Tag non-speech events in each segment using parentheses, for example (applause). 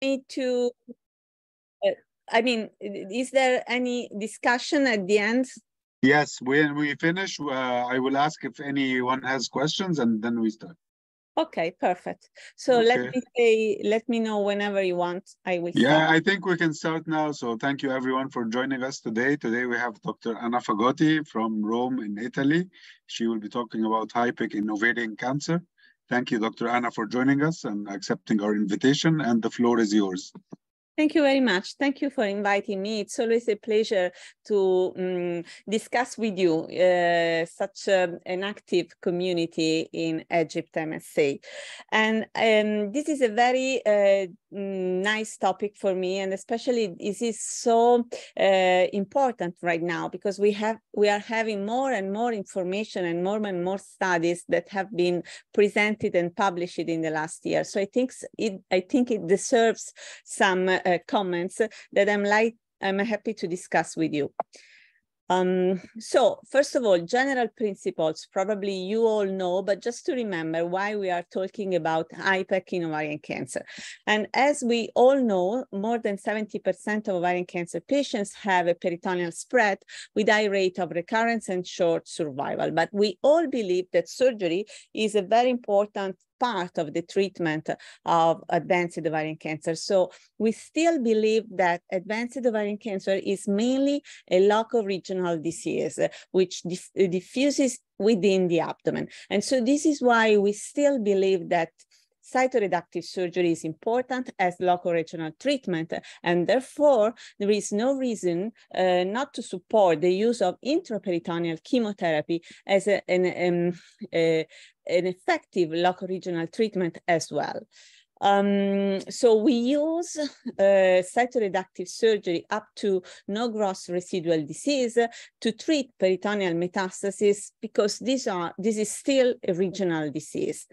me to, uh, I mean, is there any discussion at the end? Yes, when we finish, uh, I will ask if anyone has questions and then we start. Okay, perfect. So let me say, let me know whenever you want. I will. Yeah, start. I think we can start now. So thank you everyone for joining us today. Today we have Dr. Anna Fagotti from Rome in Italy. She will be talking about HIPEC in ovarian cancer. Thank you, Dr. Anna, for joining us and accepting our invitation, and the floor is yours. Thank you very much. Thank you for inviting me. It's always a pleasure to um, discuss with you uh, such um, an active community in Egypt MSA. And um, this is a very uh, mm, nice topic for me, and especially this is so uh, important right now because we have we are having more and more information and more and more studies that have been presented and published in the last year. So I think it I think it deserves some uh, comments that I'm like I'm happy to discuss with you. Um, so first of all, general principles, probably you all know, but just to remember why we are talking about IPEC in ovarian cancer. And as we all know, more than 70% of ovarian cancer patients have a peritoneal spread with high rate of recurrence and short survival. But we all believe that surgery is a very important part of the treatment of advanced ovarian cancer. So we still believe that advanced ovarian cancer is mainly a local regional disease, uh, which dif- uh, diffuses within the abdomen. And so this is why we still believe that cytoreductive surgery is important as local regional treatment. And therefore, there is no reason uh, not to support the use of intraperitoneal chemotherapy as a, an, um, a- an effective local regional treatment as well. Um, so we use uh, cytoreductive surgery up to no gross residual disease to treat peritoneal metastasis because these are this is still a regional disease.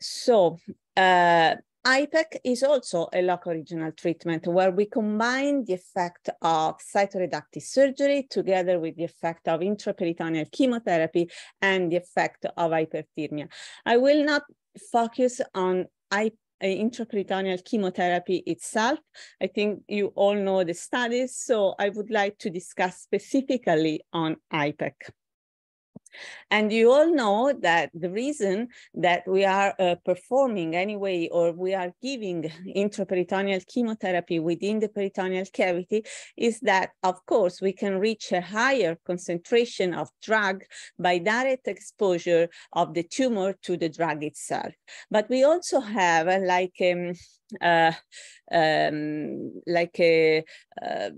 So uh, IPEC is also a local regional treatment where we combine the effect of cytoreductive surgery together with the effect of intraperitoneal chemotherapy and the effect of hyperthermia. I will not focus on uh, intraperitoneal chemotherapy itself. I think you all know the studies, so I would like to discuss specifically on IPEC. And you all know that the reason that we are uh, performing anyway, or we are giving (laughs) intraperitoneal chemotherapy within the peritoneal cavity is that, of course, we can reach a higher concentration of drug by direct exposure of the tumor to the drug itself. But we also have uh, like, um, uh, um, like a, uh,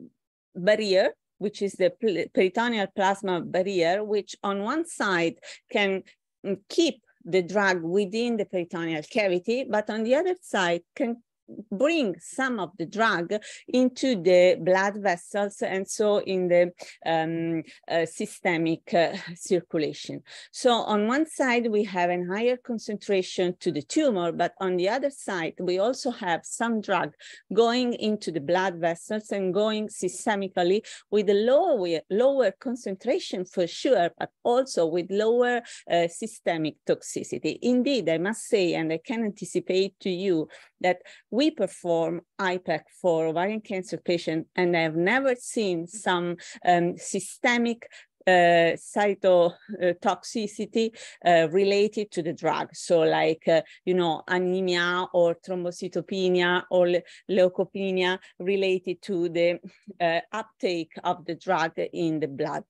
barrier which is the peritoneal plasma barrier, which on one side can mm, keep the drug within the peritoneal cavity, but on the other side can bring some of the drug into the blood vessels and so in the um, uh, systemic uh, circulation. So on one side, we have a higher concentration to the tumor, but on the other side, we also have some drug going into the blood vessels and going systemically with a lower, lower concentration for sure, but also with lower uh, systemic toxicity. Indeed, I must say, and I can anticipate to you that we perform IPEC for ovarian cancer patients, and I've never seen some um, systemic uh, cytotoxicity uh, related to the drug. So like, uh, you know, anemia or thrombocytopenia or le- leukopenia related to the uh, uptake of the drug in the blood.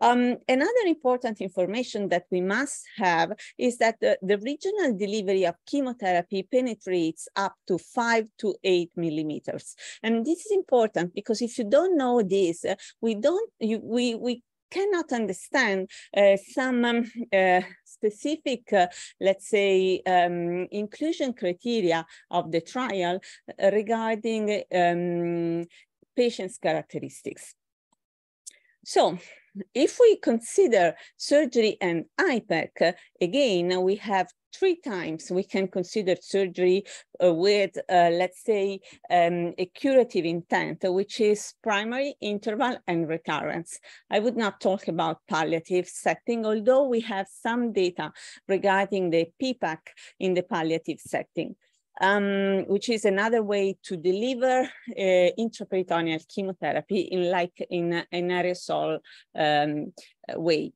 Um, another important information that we must have is that the, the regional delivery of chemotherapy penetrates up to five to eight millimeters. And this is important because if you don't know this, uh, we don't, you, we, we cannot understand uh, some um, uh, specific, uh, let's say, um, inclusion criteria of the trial uh, regarding um, patients' characteristics. So if we consider surgery and IPEC, uh, again, we have three times we can consider surgery uh, with, uh, let's say, um, a curative intent, which is primary, interval, and recurrence. I would not talk about palliative setting, although we have some data regarding the PIPAC in the palliative setting. Um, which is another way to deliver uh, intraperitoneal chemotherapy in like in an aerosol um, way.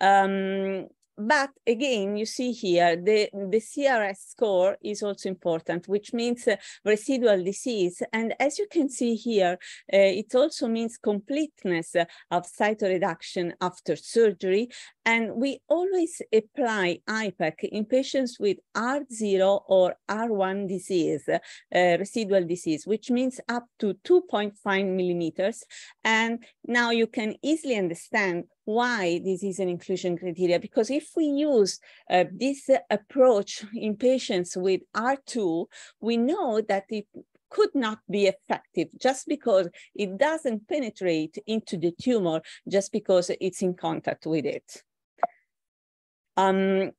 Um, but again, you see here, the, the CRS score is also important, which means uh, residual disease. And as you can see here, uh, it also means completeness of cytoreduction after surgery. And we always apply IPEC in patients with R0 or R1 disease, uh, residual disease, which means up to 2.5 millimeters. And now you can easily understand why this is an inclusion criteria, because if we use uh, this approach in patients with R2, we know that it could not be effective just because it doesn't penetrate into the tumor just because it's in contact with it. Um,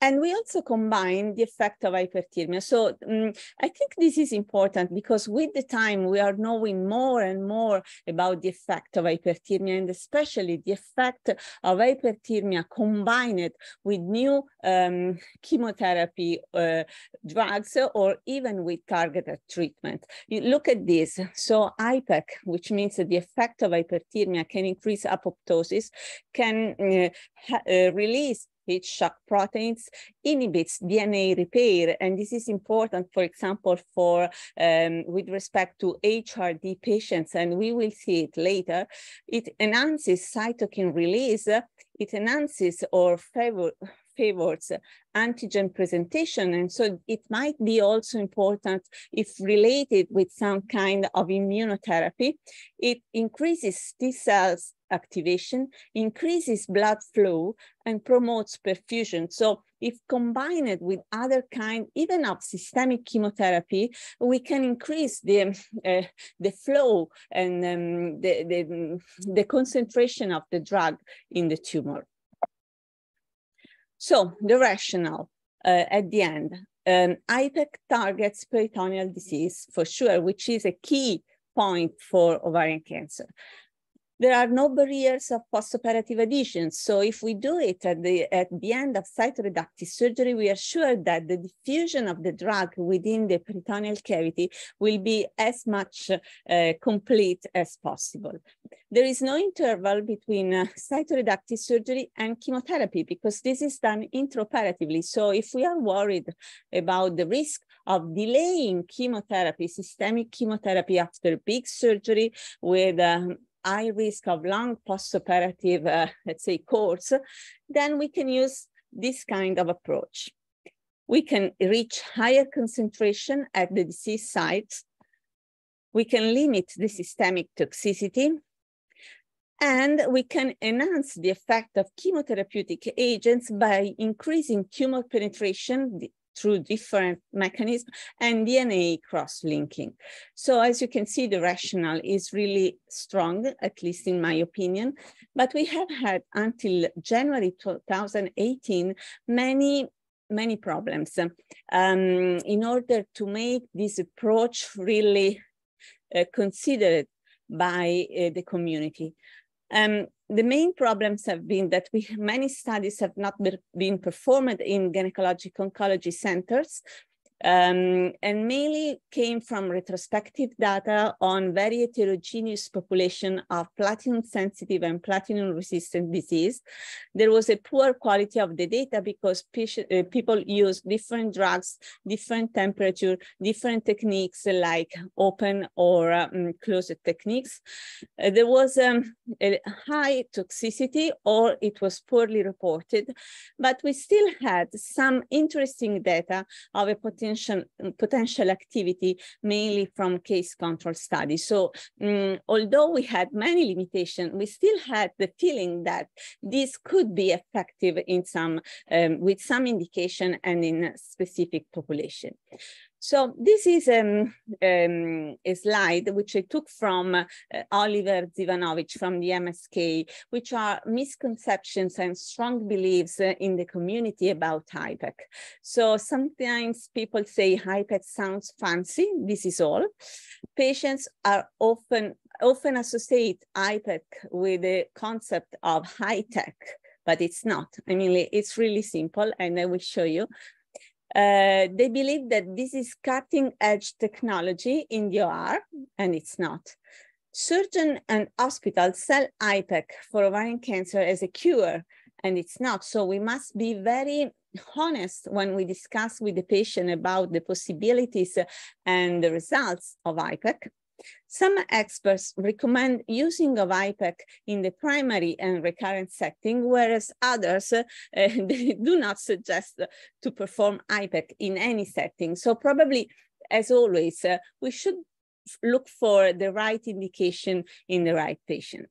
and we also combine the effect of hyperthermia. So um, I think this is important because with the time we are knowing more and more about the effect of hyperthermia and especially the effect of hyperthermia combined with new um, chemotherapy uh, drugs or even with targeted treatment. You look at this. So IPEC, which means that the effect of hyperthermia can increase apoptosis, can uh, uh, release heat shock proteins inhibits DNA repair. And this is important, for example, for um, with respect to HRD patients, and we will see it later. It enhances cytokine release. It enhances or favor, favors antigen presentation. And so it might be also important if related with some kind of immunotherapy. It increases T cells activation, increases blood flow, and promotes perfusion. So if combined with other kind, even of systemic chemotherapy, we can increase the, uh, (laughs) the flow and um, the, the, the concentration of the drug in the tumor. So the rationale uh, at the end, um, IPEC targets peritoneal disease for sure, which is a key point for ovarian cancer there are no barriers of postoperative adhesions. So if we do it at the, at the end of cytoreductive surgery, we are sure that the diffusion of the drug within the peritoneal cavity will be as much uh, complete as possible. There is no interval between uh, cytoreductive surgery and chemotherapy because this is done intraoperatively. So if we are worried about the risk of delaying chemotherapy, systemic chemotherapy after big surgery with um, high risk of lung postoperative, uh, let's say, course, then we can use this kind of approach. We can reach higher concentration at the disease sites. We can limit the systemic toxicity. And we can enhance the effect of chemotherapeutic agents by increasing tumor penetration, through different mechanisms and DNA cross-linking. So as you can see, the rationale is really strong, at least in my opinion, but we have had until January 2018, many many problems um, in order to make this approach really uh, considered by uh, the community. Um, the main problems have been that we many studies have not been performed in gynecologic oncology centers um, and mainly came from retrospective data on very heterogeneous population of platinum sensitive and platinum resistant disease. There was a poor quality of the data because uh, people use different drugs, different temperature, different techniques like open or um, closed techniques. Uh, there was um, a high toxicity or it was poorly reported, but we still had some interesting data of a potential potential, potential activity, mainly from case control studies. So um, although we had many limitations, we still had the feeling that this could be effective in some, um, with some indication and in a specific population. So this is um, um, a slide which I took from uh, Oliver Zivanovic from the MSK, which are misconceptions and strong beliefs uh, in the community about HIPEC. So sometimes people say HIPEC sounds fancy, this is all. Patients are often, often associate HIPEC with the concept of high tech, but it's not. I mean, it's really simple and I will show you. Uh, they believe that this is cutting edge technology in the OR, and it's not. Surgeon and hospitals sell IPEC for ovarian cancer as a cure, and it's not. So we must be very honest when we discuss with the patient about the possibilities and the results of IPEC. Some experts recommend using of IPEC in the primary and recurrent setting, whereas others uh, (laughs) do not suggest to perform IPEC in any setting. So probably, as always, uh, we should look for the right indication in the right patient.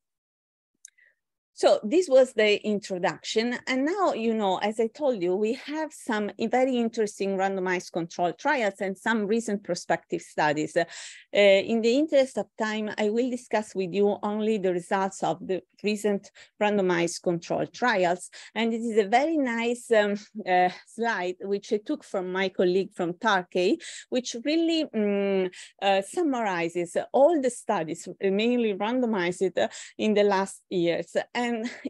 So this was the introduction. And now, you know, as I told you, we have some very interesting randomized control trials and some recent prospective studies. Uh, in the interest of time, I will discuss with you only the results of the recent randomized control trials. And it is a very nice um, uh, slide, which I took from my colleague from Turkey, which really um, uh, summarizes all the studies, mainly randomized in the last years and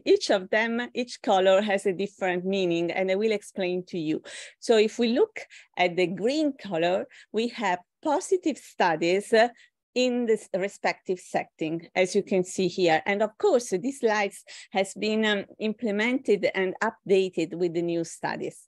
each of them, each color has a different meaning, and I will explain to you. So if we look at the green color, we have positive studies uh, in this respective setting, as you can see here. And of course, this slides has been um, implemented and updated with the new studies.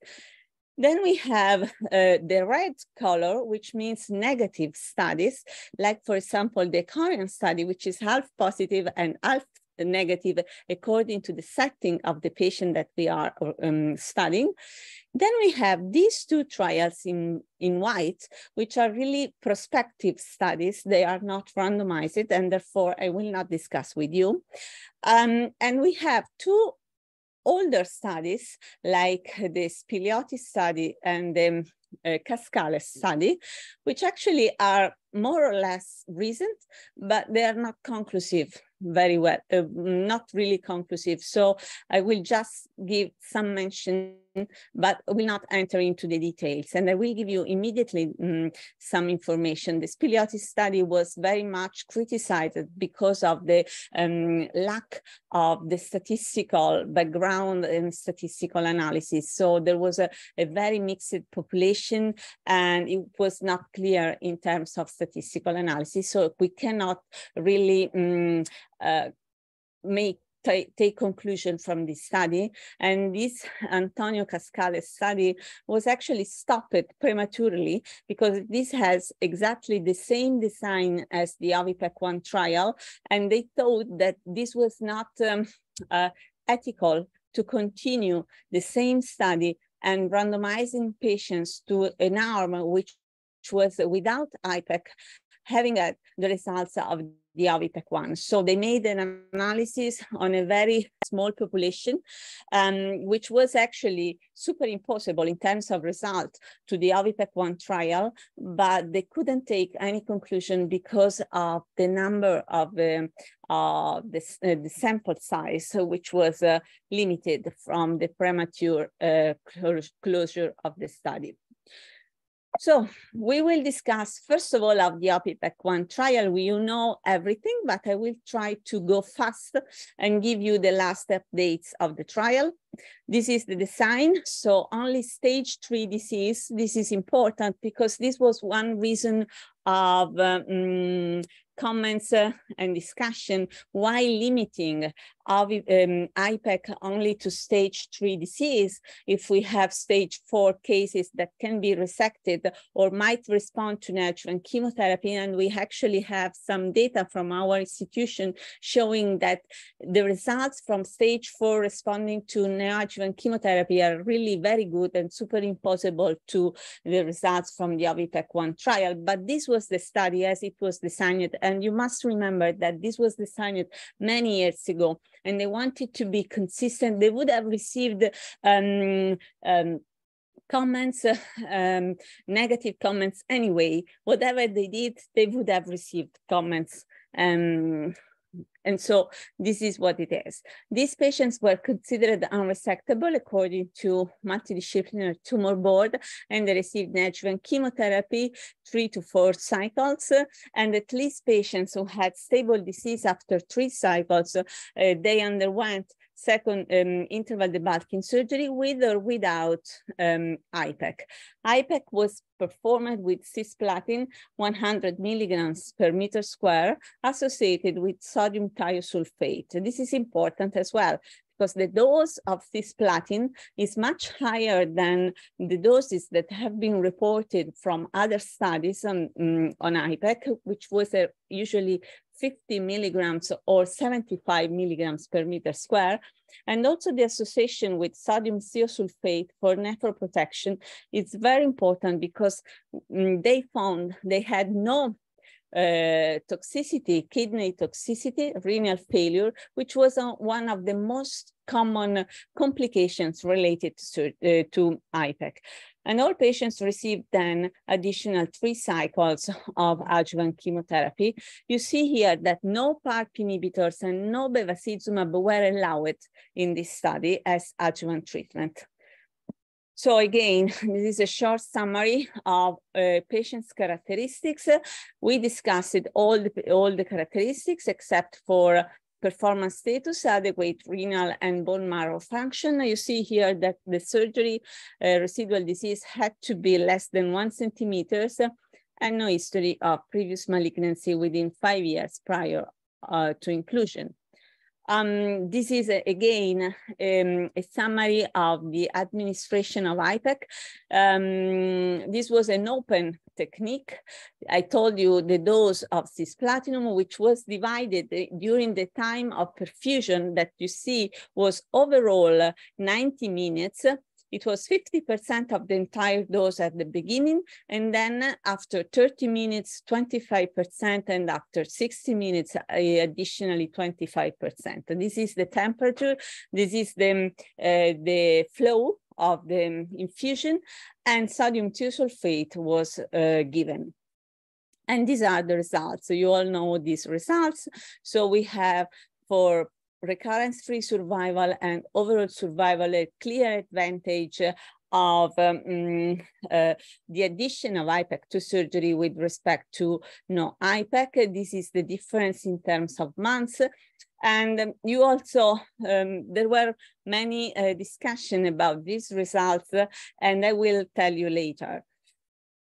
Then we have uh, the red color, which means negative studies, like for example, the current study, which is half positive and half negative according to the setting of the patient that we are um, studying. Then we have these two trials in, in white, which are really prospective studies. They are not randomized, and therefore I will not discuss with you. Um, and we have two older studies like the Spiliotti study and the uh, study, which actually are more or less recent, but they are not conclusive very well, uh, not really conclusive. So I will just give some mention, but will not enter into the details. And I will give you immediately um, some information. The Spiliotti study was very much criticized because of the um, lack of the statistical background and statistical analysis. So there was a, a very mixed population and it was not clear in terms of statistical analysis. So we cannot really um, uh, make take conclusion from this study. And this Antonio Cascale study was actually stopped prematurely because this has exactly the same design as the OVIPEC 1 trial. And they thought that this was not um, uh, ethical to continue the same study and randomizing patients to an arm which was without IPEC, having a, the results of the OVIPEC one. So they made an analysis on a very small population, um, which was actually super impossible in terms of result to the OVIPEC one trial, but they couldn't take any conclusion because of the number of uh, the, uh, the sample size, which was uh, limited from the premature uh, closure of the study. So we will discuss, first of all, of the OVIPEC 1 trial. We you know everything, but I will try to go fast and give you the last updates of the trial. This is the design. So only stage three disease. This is important because this was one reason of um, comments uh, and discussion why limiting of um, IPEC only to stage three disease if we have stage four cases that can be resected or might respond to neoadjuvant chemotherapy. And we actually have some data from our institution showing that the results from stage four responding to neoadjuvant chemotherapy are really very good and superimposable to the results from the OVIPEC 1 trial. But this was the study as it was designed. And you must remember that this was designed many years ago and they wanted to be consistent, they would have received um, um, comments, (laughs) um, negative comments anyway. Whatever they did, they would have received comments. Um, and so this is what it is. These patients were considered unresectable according to multidisciplinary tumor board, and they received neoadjuvant chemotherapy three to four cycles. And at least patients who had stable disease after three cycles, uh, they underwent second um, interval debulking surgery with or without um, IPEC. IPEC was performed with cisplatin 100 milligrams per meter square associated with sodium thiosulfate. This is important as well because the dose of cisplatin is much higher than the doses that have been reported from other studies on, um, on IPEC, which was a, usually 50 milligrams or 75 milligrams per meter square. And also the association with sodium thiosulfate for nephroprotection is very important because um, they found they had no uh, toxicity, kidney toxicity, renal failure, which was uh, one of the most common complications related to, uh, to IPEC. And all patients received then additional three cycles (laughs) of adjuvant chemotherapy. You see here that no PARP inhibitors and no bevacizumab were allowed in this study as adjuvant treatment. So again, (laughs) this is a short summary of uh, patient's characteristics. We discussed all the, all the characteristics except for performance status, adequate renal and bone marrow function. You see here that the surgery uh, residual disease had to be less than one centimeters and no history of previous malignancy within five years prior uh, to inclusion. Um, this is, uh, again, um, a summary of the administration of IPEC. Um, this was an open technique. I told you the dose of cisplatinum, which was divided uh, during the time of perfusion that you see was overall 90 minutes it was 50% of the entire dose at the beginning, and then after 30 minutes, 25%, and after 60 minutes, uh, additionally 25%. this is the temperature, this is the, uh, the flow of the infusion, and sodium thiosulfate was uh, given. And these are the results. So you all know these results. So we have for recurrence-free survival and overall survival a clear advantage of um, mm, uh, the addition of IPEC to surgery with respect to no IPEC. This is the difference in terms of months. And um, you also, um, there were many uh, discussion about these results, uh, and I will tell you later.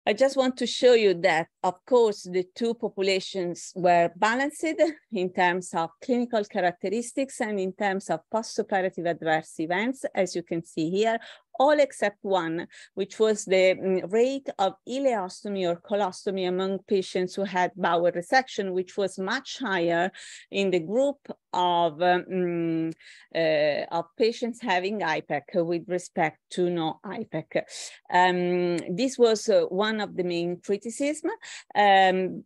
I just want to show you that, of course, the two populations were balanced (laughs) in terms of clinical characteristics and in terms of post-operative adverse events, as you can see here, all except one, which was the mm, rate of ileostomy or colostomy among patients who had bowel resection, which was much higher in the group of, um, uh, of patients having IPEC with respect to no IPEC. Um, this was uh, one of the main criticism. Um,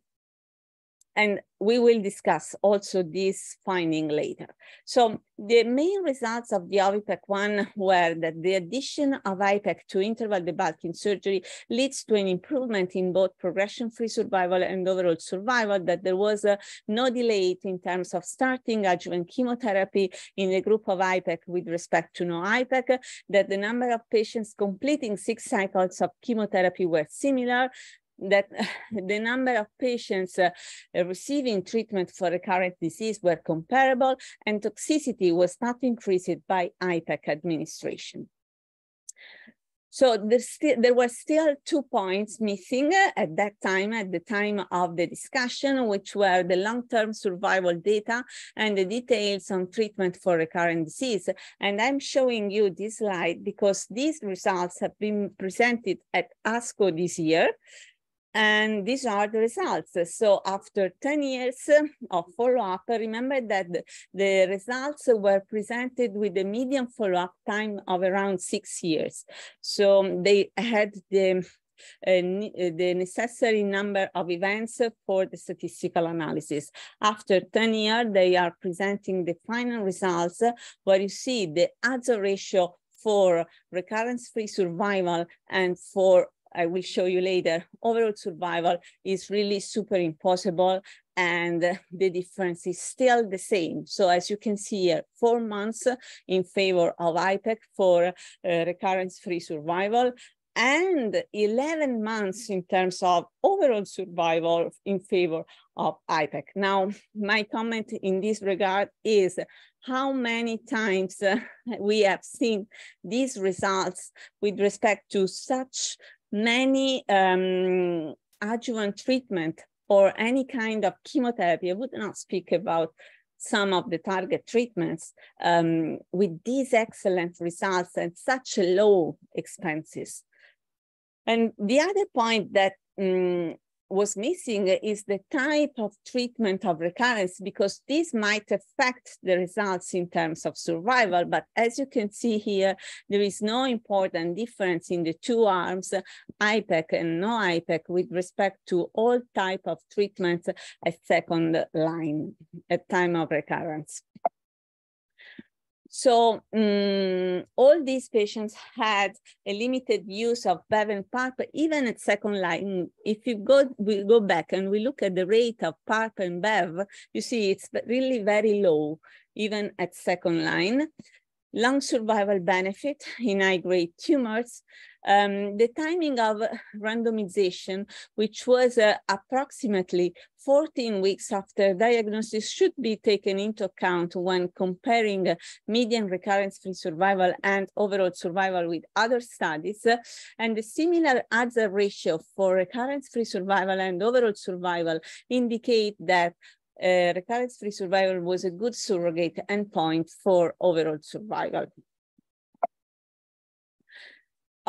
and we will discuss also this finding later. So the main results of the OVIPEC one were that the addition of IPEC to interval debulking surgery leads to an improvement in both progression-free survival and overall survival, that there was uh, no delay in terms of starting adjuvant chemotherapy in the group of IPEC with respect to no IPEC, that the number of patients completing six cycles of chemotherapy were similar, that (laughs) the number of patients uh, receiving treatment for recurrent disease were comparable and toxicity was not increased by IPEC administration. So there, there were still two points missing at that time, at the time of the discussion, which were the long-term survival data and the details on treatment for recurrent disease. And I'm showing you this slide because these results have been presented at ASCO this year. And these are the results. So after 10 years of follow-up, remember that the results were presented with a median follow-up time of around six years. So they had the uh, the necessary number of events for the statistical analysis. After 10 years, they are presenting the final results where you see the hazard ratio for recurrence-free survival and for I will show you later, overall survival is really super impossible and the difference is still the same. So as you can see here, four months in favor of IPEC for uh, recurrence-free survival and 11 months in terms of overall survival in favor of IPEC. Now, my comment in this regard is how many times uh, (laughs) we have seen these results with respect to such many um, adjuvant treatment or any kind of chemotherapy. I would not speak about some of the target treatments um, with these excellent results and such low expenses. And the other point that um, was missing is the type of treatment of recurrence because this might affect the results in terms of survival. But as you can see here, there is no important difference in the two arms, IPEC and no IPEC with respect to all type of treatments at second line at time of recurrence. So um, all these patients had a limited use of BEV and PARP, even at second line. If you go, we go back and we look at the rate of PARP and BEV, you see it's really very low, even at second line. Long survival benefit in high-grade tumors, um, the timing of randomization, which was uh, approximately 14 weeks after diagnosis should be taken into account when comparing uh, median recurrence-free survival and overall survival with other studies. And the similar hazard ratio for recurrence-free survival and overall survival indicate that uh, recurrence-free survival was a good surrogate endpoint for overall survival.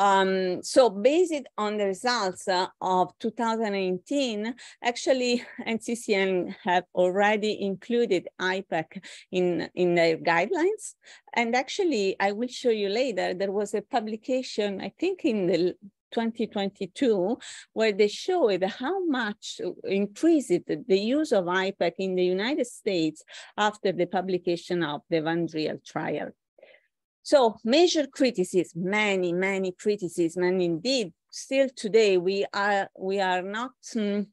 Um, so based on the results uh, of 2018, actually (laughs) NCCN have already included IPEC in, in their guidelines. And actually, I will show you later, there was a publication, I think in the 2022, where they showed how much increased the use of IPEC in the United States after the publication of the van Driel trial. So major criticism, many, many criticism, and indeed, still today we are we are not um,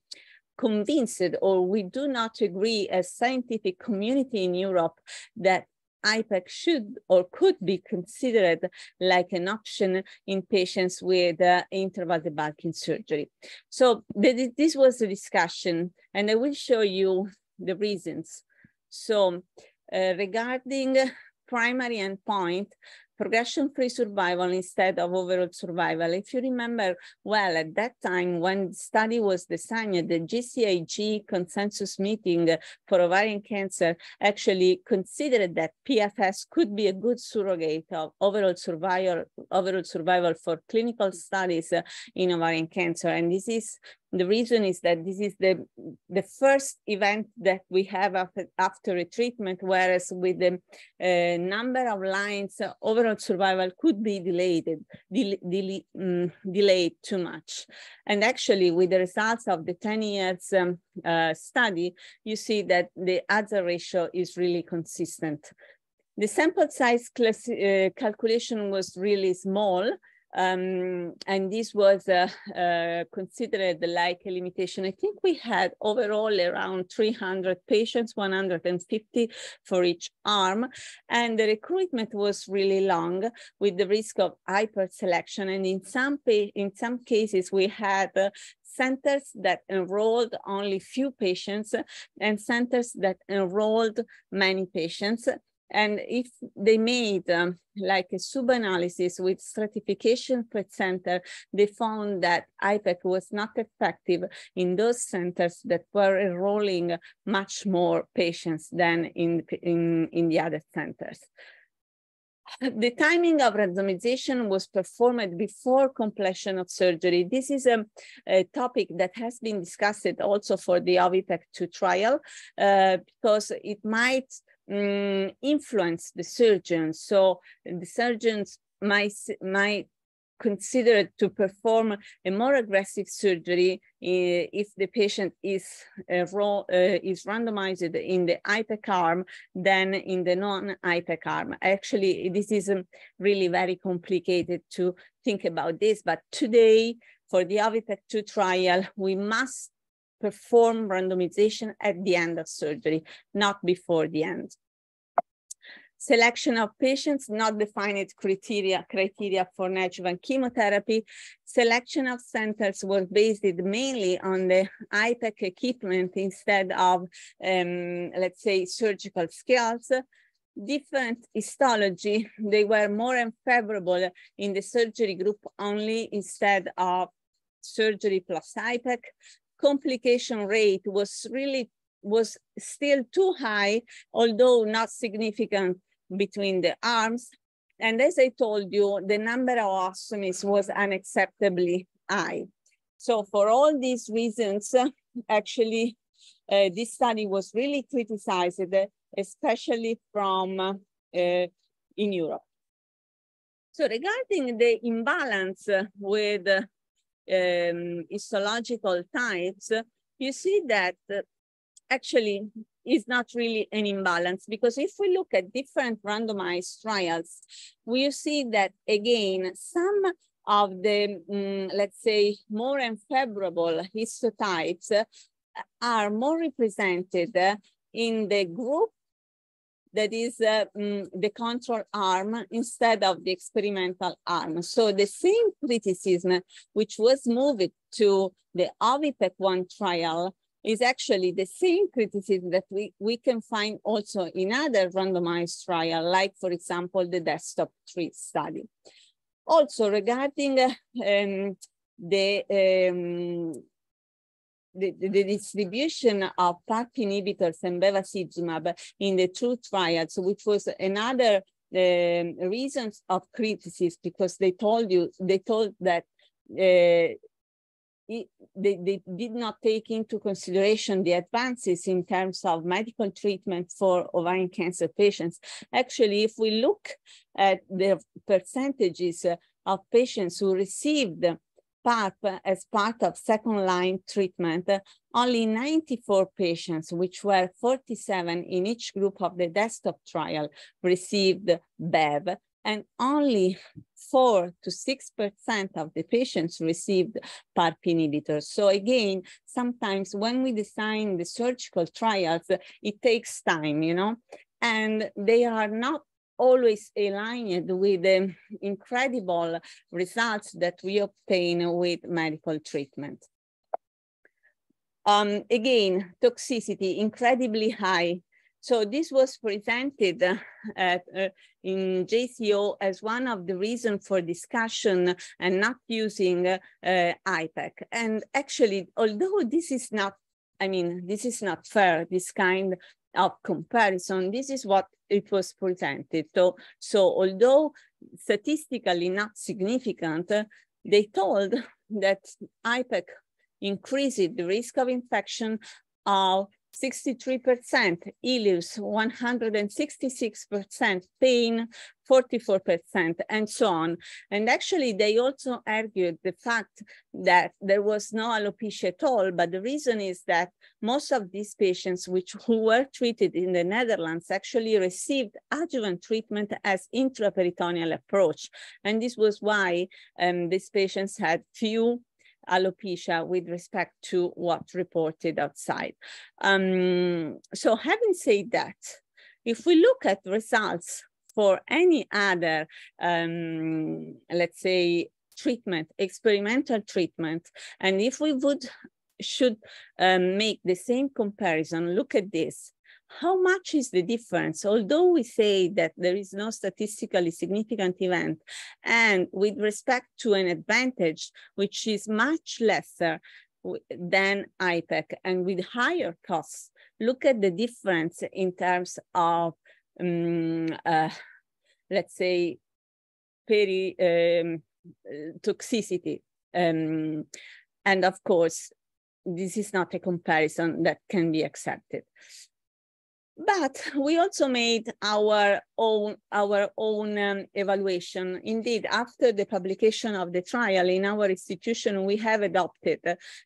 convinced or we do not agree as scientific community in Europe that IPEC should or could be considered like an option in patients with uh, interval debulking surgery. So th this was the discussion, and I will show you the reasons. So uh, regarding primary endpoint, progression-free survival instead of overall survival. If you remember well, at that time when the study was designed, the GCIG consensus meeting for ovarian cancer actually considered that PFS could be a good surrogate of overall survival, overall survival for clinical studies in ovarian cancer. And this is the reason is that this is the, the first event that we have after, after a treatment, whereas with the uh, number of lines, uh, overall survival could be delayed, del del um, delayed too much. And actually, with the results of the 10 years um, uh, study, you see that the hazard ratio is really consistent. The sample size uh, calculation was really small, um, and this was uh, uh, considered like a limitation. I think we had overall around 300 patients, 150 for each arm. And the recruitment was really long with the risk of hyper selection. And in some, in some cases, we had uh, centers that enrolled only few patients and centers that enrolled many patients. And if they made um, like a sub-analysis with stratification per center, they found that IPEC was not effective in those centers that were enrolling much more patients than in, in, in the other centers. (laughs) The timing of randomization was performed before completion of surgery. This is a, a topic that has been discussed also for the OVIPEC2 trial uh, because it might um, influence the surgeon. So the surgeons might, might consider to perform a more aggressive surgery if the patient is uh, uh, is randomized in the IPEC arm than in the non-IPEC arm. Actually, this is um, really very complicated to think about this, but today for the OVIPEC 2 trial, we must perform randomization at the end of surgery, not before the end. Selection of patients, not defined criteria, criteria for adjuvant chemotherapy. Selection of centers was based mainly on the IPEC equipment instead of, um, let's say, surgical skills different histology, they were more unfavorable in the surgery group only instead of surgery plus IPEC. Complication rate was really, was still too high, although not significant between the arms. And as I told you, the number of ostomies was unacceptably high. So for all these reasons, (laughs) actually, uh, this study was really criticized especially from uh, in Europe. So regarding the imbalance with um, histological types, you see that uh, actually is not really an imbalance because if we look at different randomized trials, we see that again, some of the, um, let's say, more unfavorable histotypes are more represented in the group that is uh, um, the control arm instead of the experimental arm. So the same criticism which was moved to the OVIPEC 1 trial is actually the same criticism that we, we can find also in other randomized trial, like for example, the DESKTOP III study. Also regarding uh, um, the um, the, the, distribution of PARP inhibitors and bevacizumab in the two trials, which was another uh, reasons of criticism because they told you, they told that uh, it, they, they did not take into consideration the advances in terms of medical treatment for ovarian cancer patients. Actually, if we look at the percentages of patients who received PARP as part of second line treatment, only 94 patients, which were 47 in each group of the DESKTOP trial, received BEV, and only 4 to 6% of the patients received PARP inhibitors. So again, sometimes when we design the surgical trials, it takes time, you know, and they are not always aligned with the incredible results that we obtain with medical treatment. Um, again, toxicity incredibly high. So this was presented uh, at, uh, in JCO as one of the reasons for discussion and not using uh, IPEC. And actually, although this is not, I mean, this is not fair, this kind of comparison, this is what it was presented. So, so although statistically not significant, they told (laughs) that IPEC increased the risk of infection of 63%, ileus 166%, pain 44%, and so on. And actually, they also argued the fact that there was no alopecia at all, but the reason is that most of these patients which who were treated in the Netherlands actually received adjuvant treatment as intraperitoneal approach. And this was why um, these patients had few alopecia with respect to what reported outside. Um, so having said that, if we look at results for any other, um, let's say, treatment, experimental treatment, and if we would should um, make the same comparison, look at this how much is the difference? Although we say that there is no statistically significant event, and with respect to an advantage, which is much lesser than IPEC and with higher costs, look at the difference in terms of, um, uh, let's say, peri um, toxicity. Um, and of course, this is not a comparison that can be accepted. But we also made our own our own um, evaluation. Indeed, after the publication of the trial in our institution, we have adopted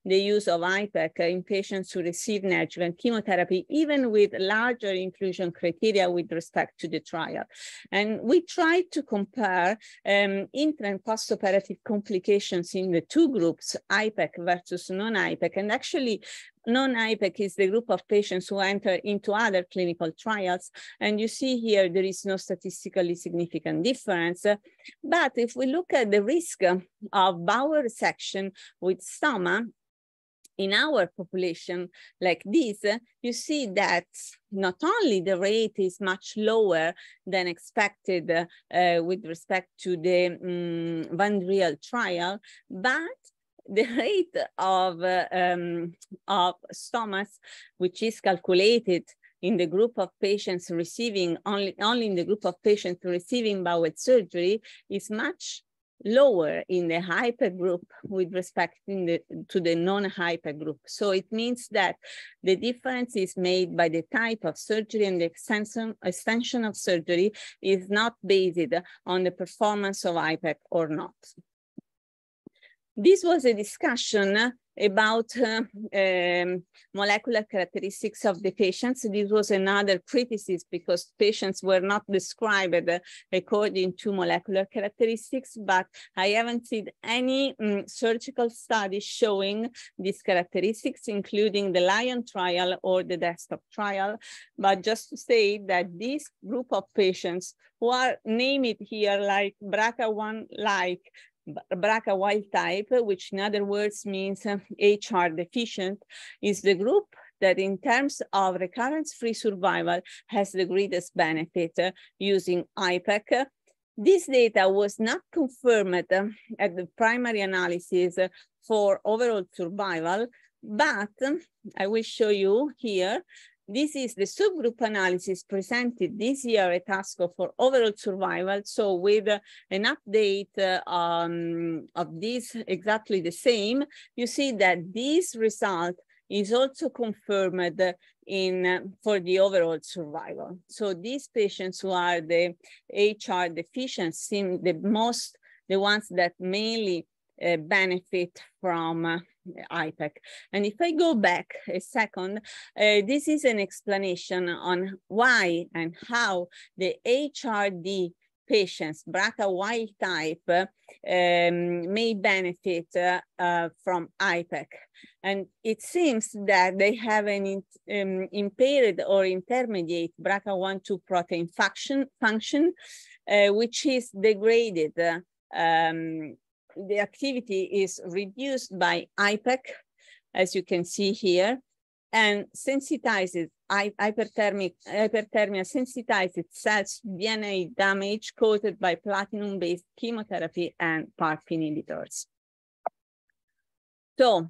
the use of IPEC in patients who receive adjuvant chemotherapy, even with larger inclusion criteria with respect to the trial. And we tried to compare um, intra and postoperative complications in the two groups, IPEC versus non-IPEC. And actually, Non-IPEC is the group of patients who enter into other clinical trials. And you see here, there is no statistically significant difference. But if we look at the risk of bowel resection with stoma, in our population like this, you see that not only the rate is much lower than expected uh, with respect to the um, van Driel trial, but (laughs) the rate of, uh, um, of stomas, which is calculated in the group of patients receiving, only, only in the group of patients receiving bowel surgery is much lower in the HIPEC group with respect the, to the non-HIPEC group. So it means that the difference is made by the type of surgery and the extension, extension of surgery is not based on the performance of HIPEC or not. This was a discussion about uh, um, molecular characteristics of the patients. This was another criticism because patients were not described according to molecular characteristics, but I haven't seen any um, surgical studies showing these characteristics, including the LION trial or the DESKTOP trial. But just to say that this group of patients who are named here like BRCA1-like BRCA wild type, which in other words means HR deficient, is the group that in terms of recurrence-free survival has the greatest benefit uh, using IPEC. This data was not confirmed uh, at the primary analysis for overall survival, but I will show you here this is the subgroup analysis presented this year at ASCO for overall survival. So with uh, an update uh, um, of this exactly the same, you see that this result is also confirmed in uh, for the overall survival. So these patients who are the HR deficient seem the most, the ones that mainly benefit from uh, IPEC. And if I go back a second, uh, this is an explanation on why and how the HRD patients, BRCA wild type, um, may benefit uh, uh, from IPEC. And it seems that they have an um, impaired or intermediate BRCA1-2 protein function, function uh, which is degraded um, the activity is reduced by IPEC, as you can see here, and sensitizes hyperthermic, hyperthermia sensitizes cells DNA damage caused by platinum-based chemotherapy and PARP inhibitors. So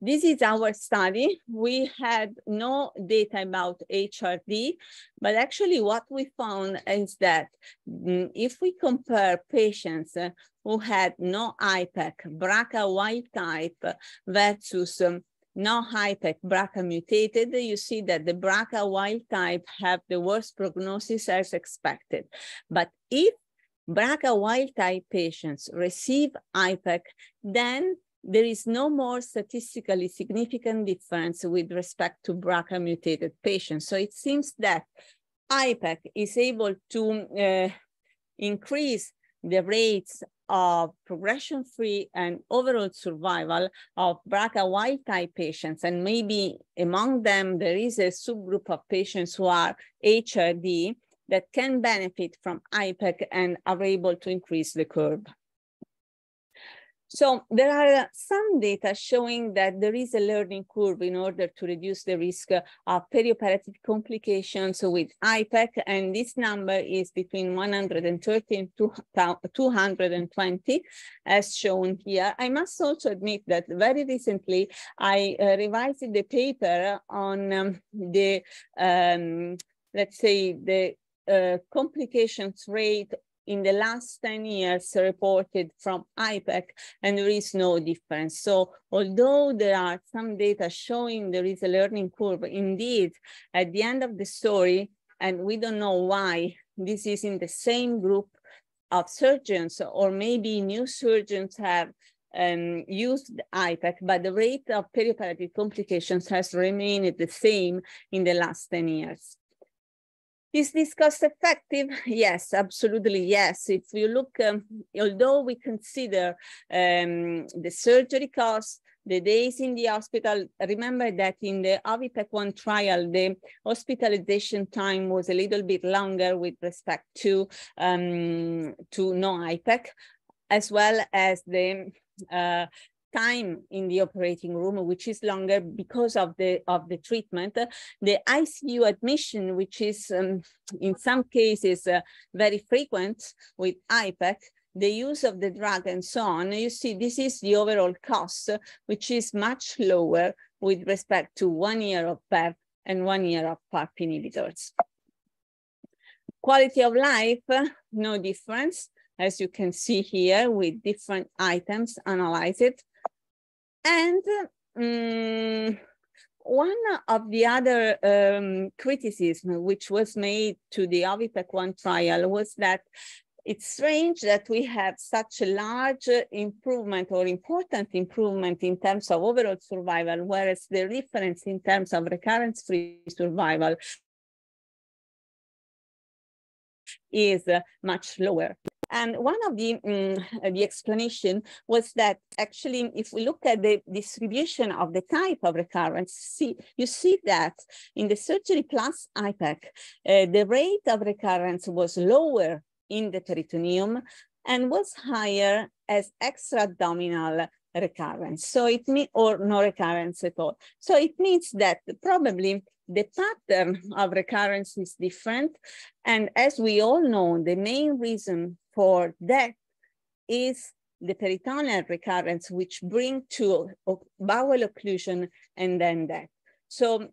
this is our study. We had no data about HRD, but actually what we found is that mm, if we compare patients uh, who had no IPEC, BRCA wild type versus um, no IPEC, BRCA mutated, you see that the BRCA wild type have the worst prognosis as expected. But if BRCA wild type patients receive IPEC, then there is no more statistically significant difference with respect to BRCA mutated patients. So it seems that IPEC is able to uh, increase the rates of progression-free and overall survival of BRCA wild-type patients. And maybe among them, there is a subgroup of patients who are HRD that can benefit from IPEC and are able to increase the curve. So there are some data showing that there is a learning curve in order to reduce the risk of perioperative complications with IPEC, and this number is between 130 and 220, as shown here. I must also admit that very recently I uh, revised the paper on um, the, um, let's say, the uh, complications rate in the last 10 years reported from IPEC, and there is no difference. So although there are some data showing there is a learning curve, indeed, at the end of the story, and we don't know why, this is in the same group of surgeons, or maybe new surgeons have um, used IPEC, but the rate of perioperative complications has remained the same in the last 10 years. Is this cost effective? (laughs) Yes, absolutely yes. If you look, um, although we consider um, the surgery cost, the days in the hospital. Remember that in the OVIPEC-1 trial, the hospitalization time was a little bit longer with respect to, um, to no-IPEC, as well as the uh, time in the operating room, which is longer because of the of the treatment. The ICU admission, which is um, in some cases uh, very frequent with IPEC, the use of the drug and so on, you see this is the overall cost, which is much lower with respect to one year of PEP and one year of PARP inhibitors. Quality of life, no difference, as you can see here with different items analyzed. And um, one of the other um, criticism which was made to the OVIPEC-1 trial was that it's strange that we have such a large improvement or important improvement in terms of overall survival, whereas the difference in terms of recurrence-free survival is much lower. And one of the, um, the explanation was that actually, if we look at the distribution of the type of recurrence, see, you see that in the surgery plus IPEC, uh, the rate of recurrence was lower in the peritoneum and was higher as extra-abdominal recurrence. So it means, or no recurrence at all. So it means that probably the pattern of recurrence is different. And as we all know, the main reason for death is the peritoneal recurrence, which bring to bowel occlusion and then death. So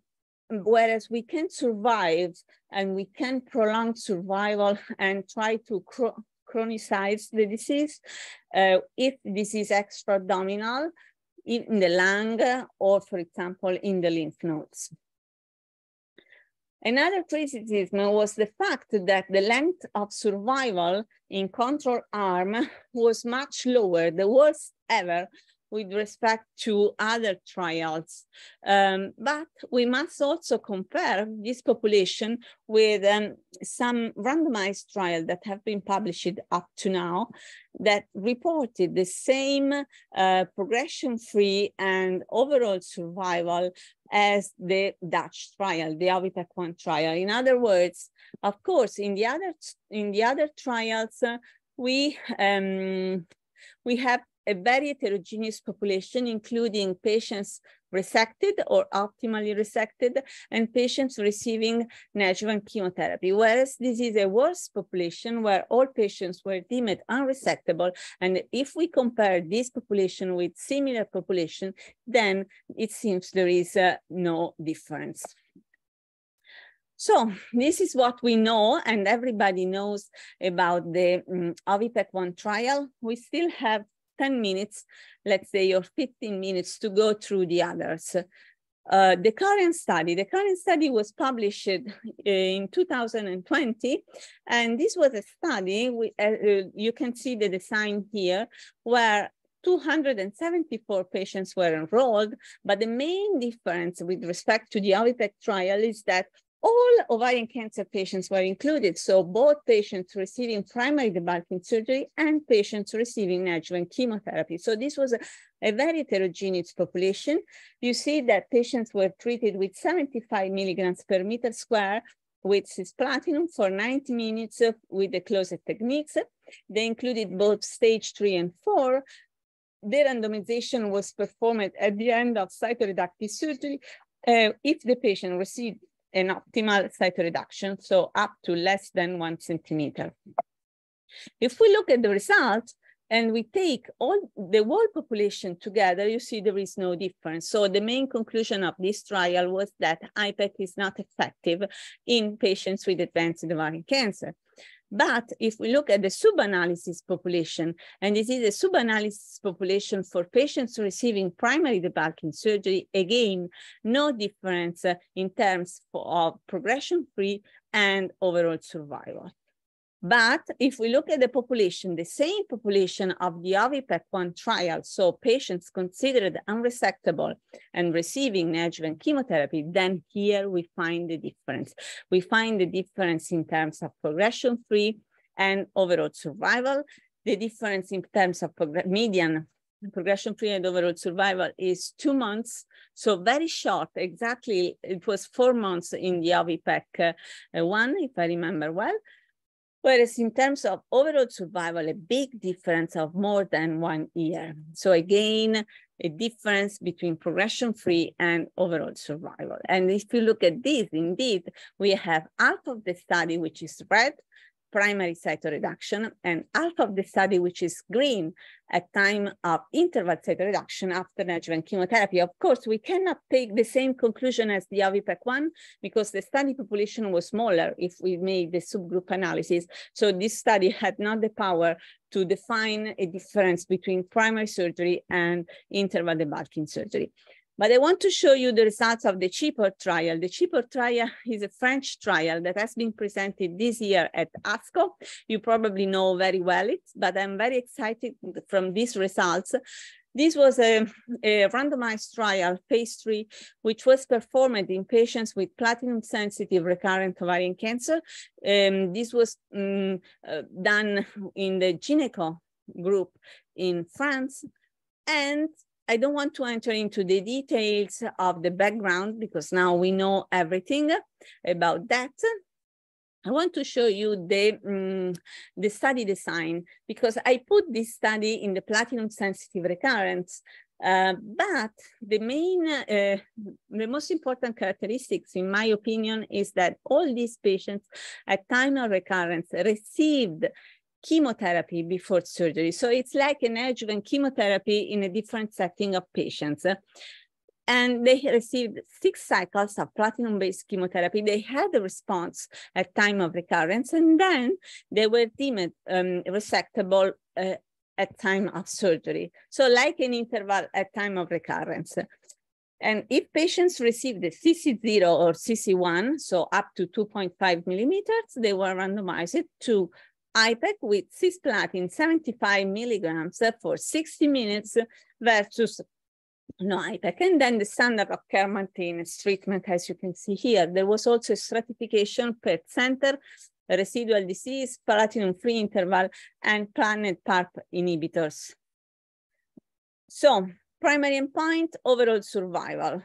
whereas we can survive and we can prolong survival and try to chronicize the disease uh, if this is extra-abdominal in the lung or, for example, in the lymph nodes. Another criticism was the fact that the length of survival in control arm (laughs) was much lower, the worst ever with respect to other trials. Um, but we must also compare this population with um, some randomized trials that have been published up to now that reported the same uh, progression-free and overall survival as the Dutch trial, the OVIPEC-1 trial. In other words, of course, in the other in the other trials, uh, we um, we have a very heterogeneous population, including patients resected or optimally resected and patients receiving neoadjuvant chemotherapy, whereas this is a worse population where all patients were deemed unresectable. And if we compare this population with similar population, then it seems there is uh, no difference. So this is what we know and everybody knows about the um, OVIPEC-1 trial. We still have 10 minutes, let's say, or 15 minutes to go through the others. Uh, the current study, the current study was published in 2020, and this was a study, we, uh, uh, you can see the design here, where 274 patients were enrolled, but the main difference with respect to the OVIPEC trial is that all ovarian cancer patients were included. So both patients receiving primary debulking surgery and patients receiving adjuvant chemotherapy. So this was a, a very heterogeneous population. You see that patients were treated with 75 milligrams per meter square with cisplatinum for 90 minutes with the closed techniques. They included both stage three and four. The randomization was performed at the end of cytoreductive surgery uh, if the patient received an optimal cytoreduction, so up to less than one centimeter. If we look at the results and we take all the whole population together, you see there is no difference. So the main conclusion of this trial was that IPEC is not effective in patients with advanced ovarian cancer. But if we look at the sub-analysis population, and this is a sub-analysis population for patients receiving primary debulking surgery, again, no difference uh, in terms of progression-free and overall survival. But if we look at the population, the same population of the OVIPEC-1 trial, so patients considered unresectable and receiving neoadjuvant chemotherapy, then here we find the difference. We find the difference in terms of progression-free and overall survival, the difference in terms of median progression-free and overall survival is two months, so very short, exactly, it was four months in the uh, one, if I remember well, Whereas in terms of overall survival, a big difference of more than one year. So again, a difference between progression-free and overall survival. And if you look at this, indeed, we have half of the study, which is red, primary cytoreduction and half of the study, which is green at time of interval cytoreduction after adjuvant chemotherapy. Of course, we cannot take the same conclusion as the OVIPEC one because the study population was smaller if we made the subgroup analysis. So this study had not the power to define a difference between primary surgery and interval debulking surgery. But I want to show you the results of the CHIPOR trial. The CHIPOR trial (laughs) is a French trial that has been presented this year at ASCO. You probably know very well it, but I'm very excited from these results. This was a, a, randomized trial, phase three, which was performed in patients with platinum-sensitive recurrent ovarian cancer. Um, this was um, uh, done in the GINECO group in France. And I don't want to enter into the details of the background because now we know everything about that. I want to show you the, um, the study design because I put this study in the platinum sensitive recurrence, uh, but the main, uh, the most important characteristics in my opinion is that all these patients at time of recurrence received chemotherapy before surgery. So it's like an adjuvant chemotherapy in a different setting of patients. And they received six cycles of platinum-based chemotherapy. They had a response at time of recurrence, and then they were deemed um, resectable uh, at time of surgery. So like an interval at time of recurrence. And if patients received the CC0 or CC1, so up to 2.5 millimeters, they were randomized to IPEC with cisplatin 75 milligrams for 60 minutes versus no IPEC. And then the standard of care maintenance treatment, as you can see here. There was also a stratification per center, residual disease, platinum-free interval, and planet PARP inhibitors. So primary endpoint, overall survival.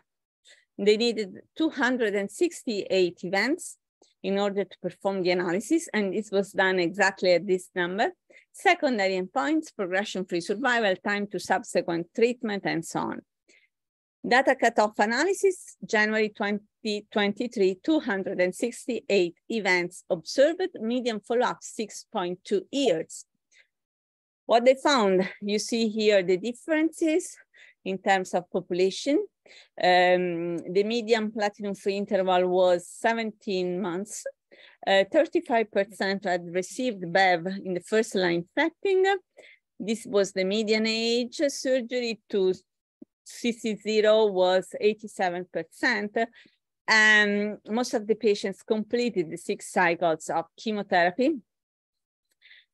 They needed 268 events in order to perform the analysis, and this was done exactly at this number. Secondary endpoints, progression-free survival, time to subsequent treatment, and so on. Data cutoff analysis, January 2023, 268 events observed, median follow-up 6.2 years. What they found, you see here the differences in terms of population. Um, the median platinum-free interval was 17 months. 35% uh, had received BEV in the first line setting. This was the median age. Surgery to CC0 was 87%. And most of the patients completed the six cycles of chemotherapy.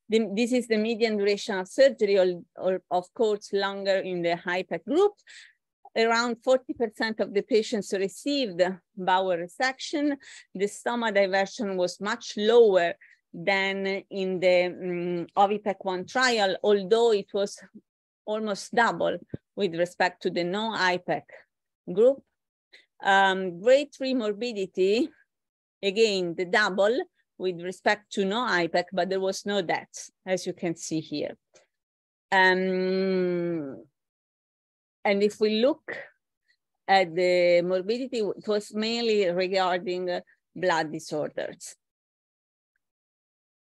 The, this is the median duration of surgery, or, or of course longer in the HIPEC group. Around 40% of the patients received bowel resection. The stomach diversion was much lower than in the um, OVIPEC 1 trial, although it was almost double with respect to the no-IPEC group. Um, grade 3 morbidity, again, the double, with respect to no IPEC, but there was no death, as you can see here. Um, and if we look at the morbidity, it was mainly regarding uh, blood disorders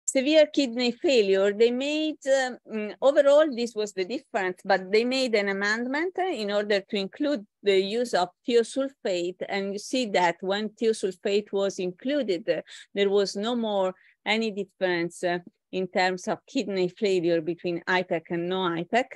severe kidney failure, they made, um, overall, this was the difference, but they made an amendment in order to include the use of thiosulfate. And you see that when thiosulfate was included, uh, there was no more any difference uh, in terms of kidney failure between IPEC and no IPEC.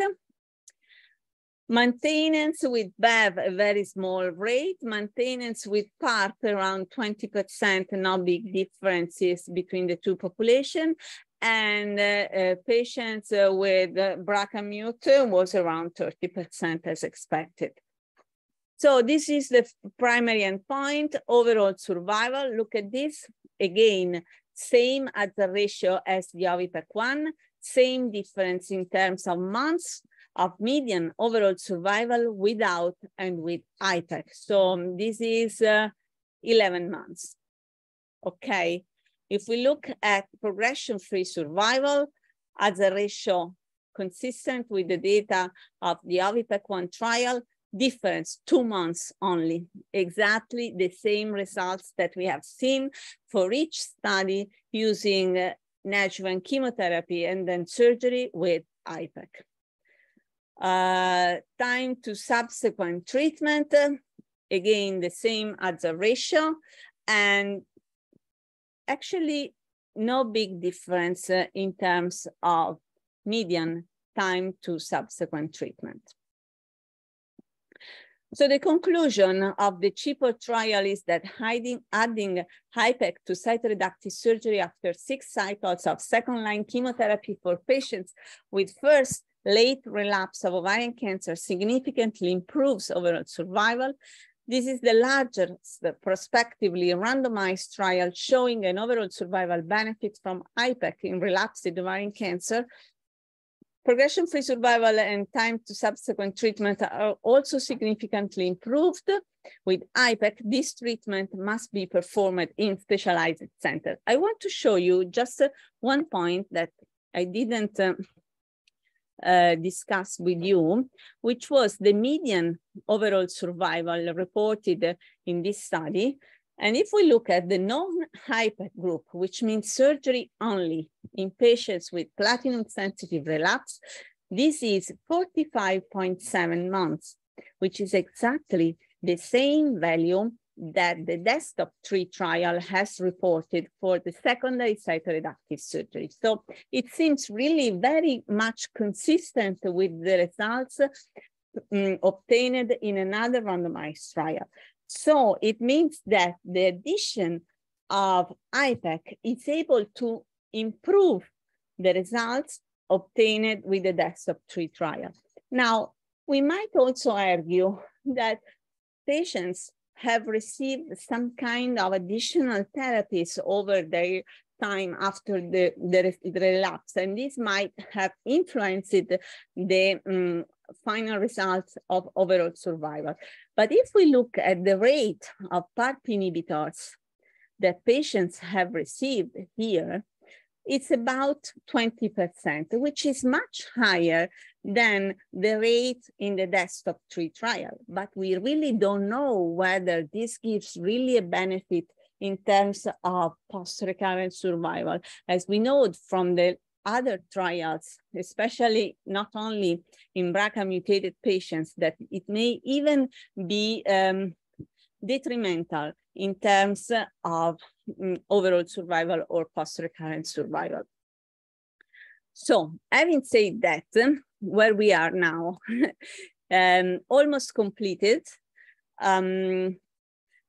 Maintenance with BEV, a very small rate. Maintenance with PARP, around 20%, no big differences between the two populations. And uh, uh, patients uh, with uh, BRCA mute was around 30% as expected. So this is the primary endpoint, overall survival. Look at this. Again, same as the ratio as the OVIPEC 1, same difference in terms of months, of median overall survival without and with IPEC. So um, this is uh, 11 months. Okay, if we look at progression-free survival as a ratio consistent with the data of the OVIPEC-1 trial, difference two months only, exactly the same results that we have seen for each study using uh, adjuvant chemotherapy and then surgery with IPEC. Uh, time to subsequent treatment, again, the same as ratio, and actually no big difference uh, in terms of median time to subsequent treatment. So the conclusion of the CHIPOR trial is that hiding, adding HIPEC to cytoreductive surgery after six cycles of second-line chemotherapy for patients with first late relapse of ovarian cancer significantly improves overall survival. This is the largest prospectively randomized trial showing an overall survival benefit from HIPEC in relapsed ovarian cancer Progression-free survival and time to subsequent treatment are also significantly improved. With IPEC, this treatment must be performed in specialized centers. I want to show you just one point that I didn't uh, uh, discuss with you, which was the median overall survival reported in this study. And if we look at the non-HIPEC group, which means surgery only in patients with platinum-sensitive relapse, this is 45.7 months, which is exactly the same value that the DESKTOP III trial has reported for the secondary cytoreductive surgery. So it seems really very much consistent with the results um, obtained in another randomized trial. So it means that the addition of IPEC is able to improve the results obtained with the DESKTOP III trial. Now, we might also argue that patients have received some kind of additional therapies over their time after the, the, the relapse, and this might have influenced the um, final results of overall survival. But if we look at the rate of PARP inhibitors that patients have received here, it's about 20%, which is much higher than the rate in the DESKTOP III trial. But we really don't know whether this gives really a benefit in terms of post-recurrent survival. As we know from the other trials, especially not only in BRCA mutated patients, that it may even be um, detrimental in terms of um, overall survival or post-recurrent survival. So having said that, where we are now, (laughs) um, almost completed, um,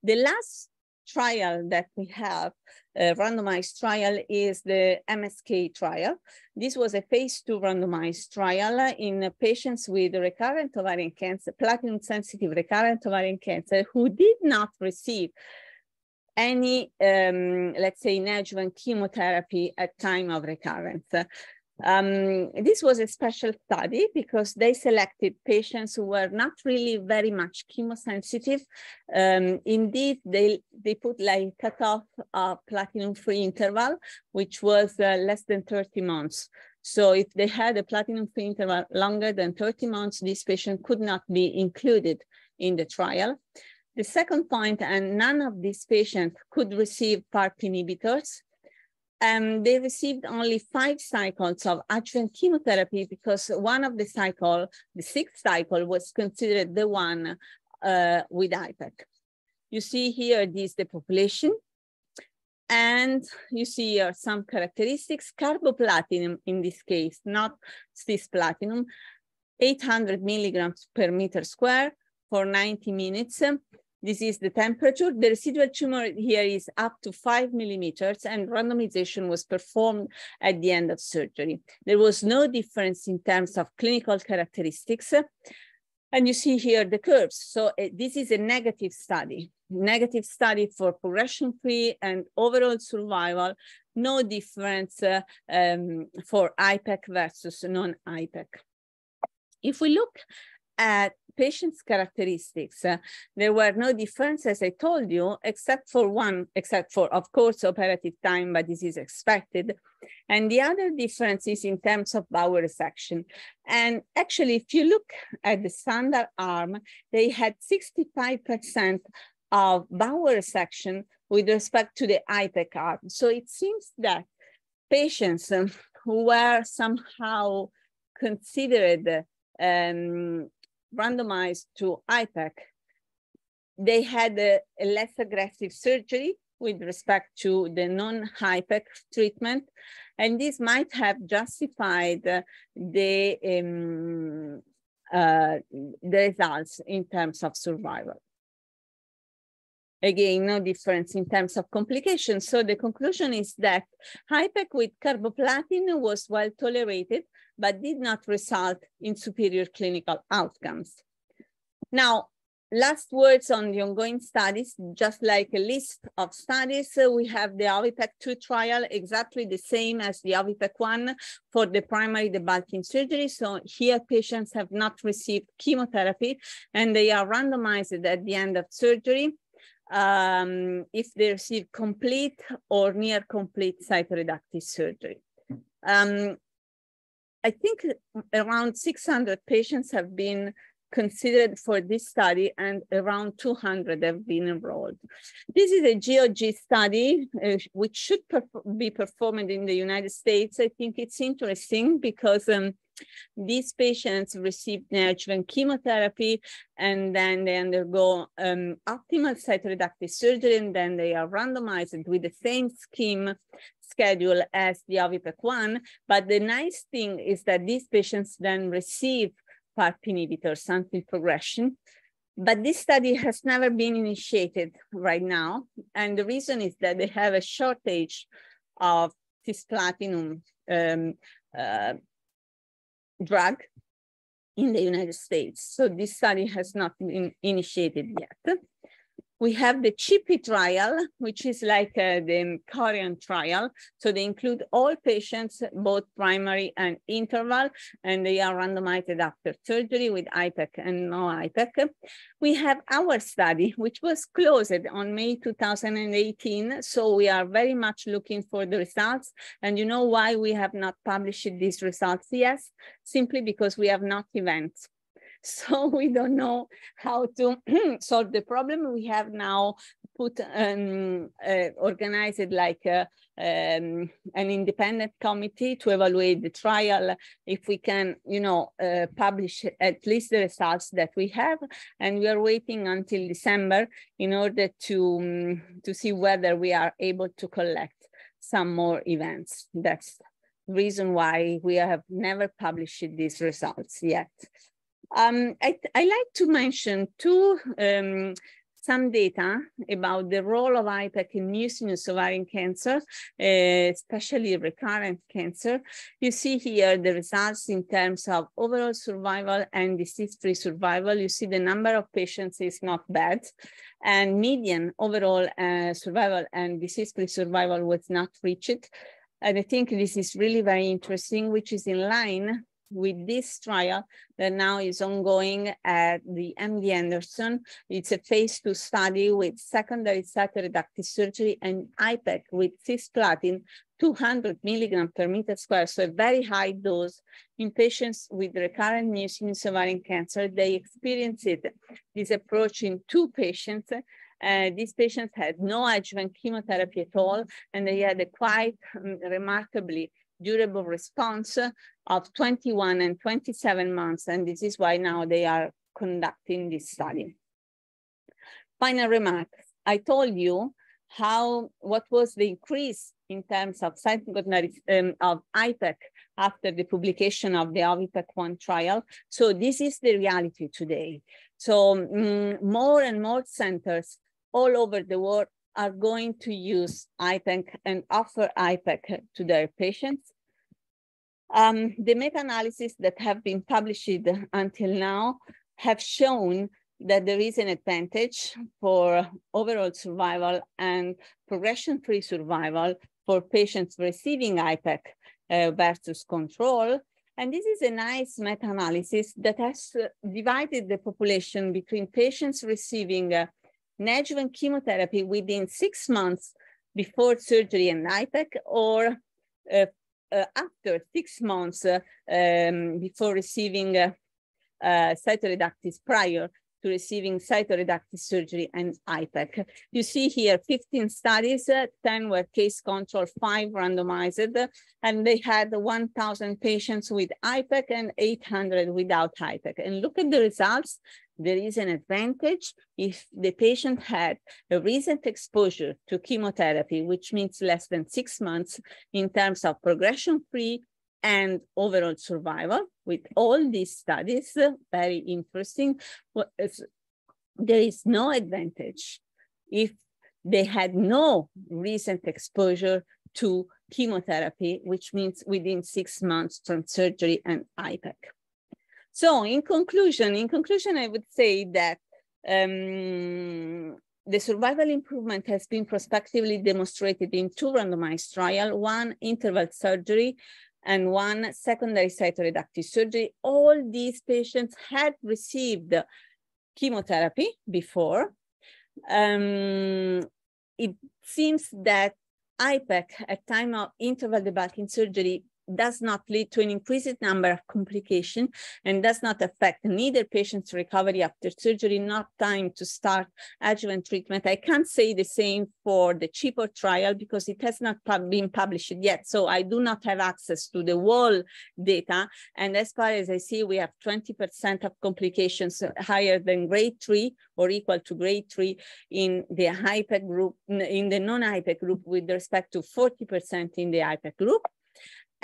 the last trial that we have, a randomized trial, is the MSK trial. This was a phase two randomized trial in patients with recurrent ovarian cancer, platinum-sensitive recurrent ovarian cancer, who did not receive any, um, let's say, adjuvant chemotherapy at time of recurrence. Um, this was a special study because they selected patients who were not really very much chemosensitive. Um, indeed, they, they put like cutoff uh, platinum-free interval, which was uh, less than 30 months. So if they had a platinum-free interval longer than 30 months, this patient could not be included in the trial. The second point, and none of these patients could receive PARP inhibitors um, they received only five cycles of adjuvant chemotherapy because one of the cycle, the sixth cycle, was considered the one uh, with IPEC. You see here, this is the population. And you see here some characteristics, carboplatin in this case, not cisplatin, 800 milligrams per meter square for 90 minutes. This is the temperature. The residual tumor here is up to five millimeters and randomization was performed at the end of surgery. There was no difference in terms of clinical characteristics. And you see here the curves. So uh, this is a negative study, negative study for progression-free and overall survival, no difference uh, um, for IPEC versus non-IPEC. If we look at patient's characteristics, uh, there were no differences, I told you, except for one, except for, of course, operative time, but this is expected. And the other difference is in terms of bowel resection. And actually, if you look at the standard arm, they had 65% of bowel resection with respect to the IPEC arm. So it seems that patients um, who were somehow considered um, randomized to IPEC, they had a, a less aggressive surgery with respect to the non-IPEC treatment. And this might have justified the, um, uh, the results in terms of survival. Again, no difference in terms of complications. So the conclusion is that IPEC with carboplatin was well tolerated, but did not result in superior clinical outcomes. Now, last words on the ongoing studies, just like a list of studies, uh, we have the OVIPEC 2 trial, exactly the same as the OVIPEC 1 for the primary debulking surgery. So here patients have not received chemotherapy and they are randomized at the end of surgery um, if they receive complete or near complete cytoreductive surgery. Um, I think around 600 patients have been considered for this study and around 200 have been enrolled. This is a GOG study uh, which should perf be performed in the United States. I think it's interesting because um, these patients receive neoadjuvant chemotherapy and then they undergo um, optimal cytoreductive surgery and then they are randomized with the same scheme schedule as the OVIPEC one. But the nice thing is that these patients then receive PARP inhibitors until progression. But this study has never been initiated right now. And the reason is that they have a shortage of cisplatin um, uh, drug in the United States. So this study has not been initiated yet. We have the CHIPI trial, which is like uh, the Korean trial. So they include all patients, both primary and interval, and they are randomized after surgery with IPEC and no IPEC. We have our study, which was closed on May 2018. So we are very much looking for the results. And you know why we have not published these results yet? Simply because we have not events. So (laughs) we don't know how to (clears throat) solve the problem. We have now put um, uh, organized it like uh, um, an independent committee to evaluate the trial if we can, you know, uh, publish at least the results that we have. And we are waiting until December in order to, um, to see whether we are able to collect some more events. That's the reason why we have never published these results yet. Um, I, I like to mention two um, some data about the role of IPEC in mucinous ovarian cancer, uh, especially recurrent cancer. You see here the results in terms of overall survival and disease-free survival. You see the number of patients is not bad, and median overall uh, survival and disease-free survival was not reached. And I think this is really very interesting, which is in line with this trial that now is ongoing at the MD Anderson. It's a phase two study with secondary cytoreductive surgery and IPEC with cisplatin 200 milligram per meter square, so a very high dose in patients with recurrent mucinous ovarian cancer. They experienced it, this approach in two patients. Uh, these patients had no adjuvant chemotherapy at all, and they had a quite um, remarkably durable response of 21 and 27 months. And this is why now they are conducting this study. Final remark, I told you how, what was the increase in terms of um, of IPEC after the publication of the OVIPEC 1 trial. So this is the reality today. So um, more and more centers all over the world are going to use IPEC and offer IPEC to their patients. Um, the meta-analysis that have been published until now have shown that there is an advantage for overall survival and progression-free survival for patients receiving IPEC uh, versus control. And this is a nice meta-analysis that has uh, divided the population between patients receiving uh, neoadjuvant chemotherapy within six months before surgery and IPEC or uh, after six months uh, um, before receiving uh, uh, prior to receiving cytoreductive surgery and IPEC. You see here 15 studies, uh, 10 were case control, five randomized, and they had 1,000 patients with IPEC and 800 without IPEC. And look at the results. There is an advantage if the patient had a recent exposure to chemotherapy, which means less than six months in terms of progression-free and overall survival with all these studies, very interesting. There is no advantage if they had no recent exposure to chemotherapy, which means within six months from surgery and IPEC. So in conclusion, in conclusion, I would say that um, the survival improvement has been prospectively demonstrated in two randomized trials, one interval surgery and one secondary cytoreductive surgery. All these patients had received chemotherapy before. Um, it seems that IPEC at time of interval debulking surgery does not lead to an increased number of complications and does not affect neither patient's recovery after surgery, not time to start adjuvant treatment. I can't say the same for the CHIPOR trial because it has not been published yet. So I do not have access to the whole data. And as far as I see, we have 20% of complications higher than grade three or equal to grade three in the IPEC group, in the non-IPEC group with respect to 40% in the IPEC group.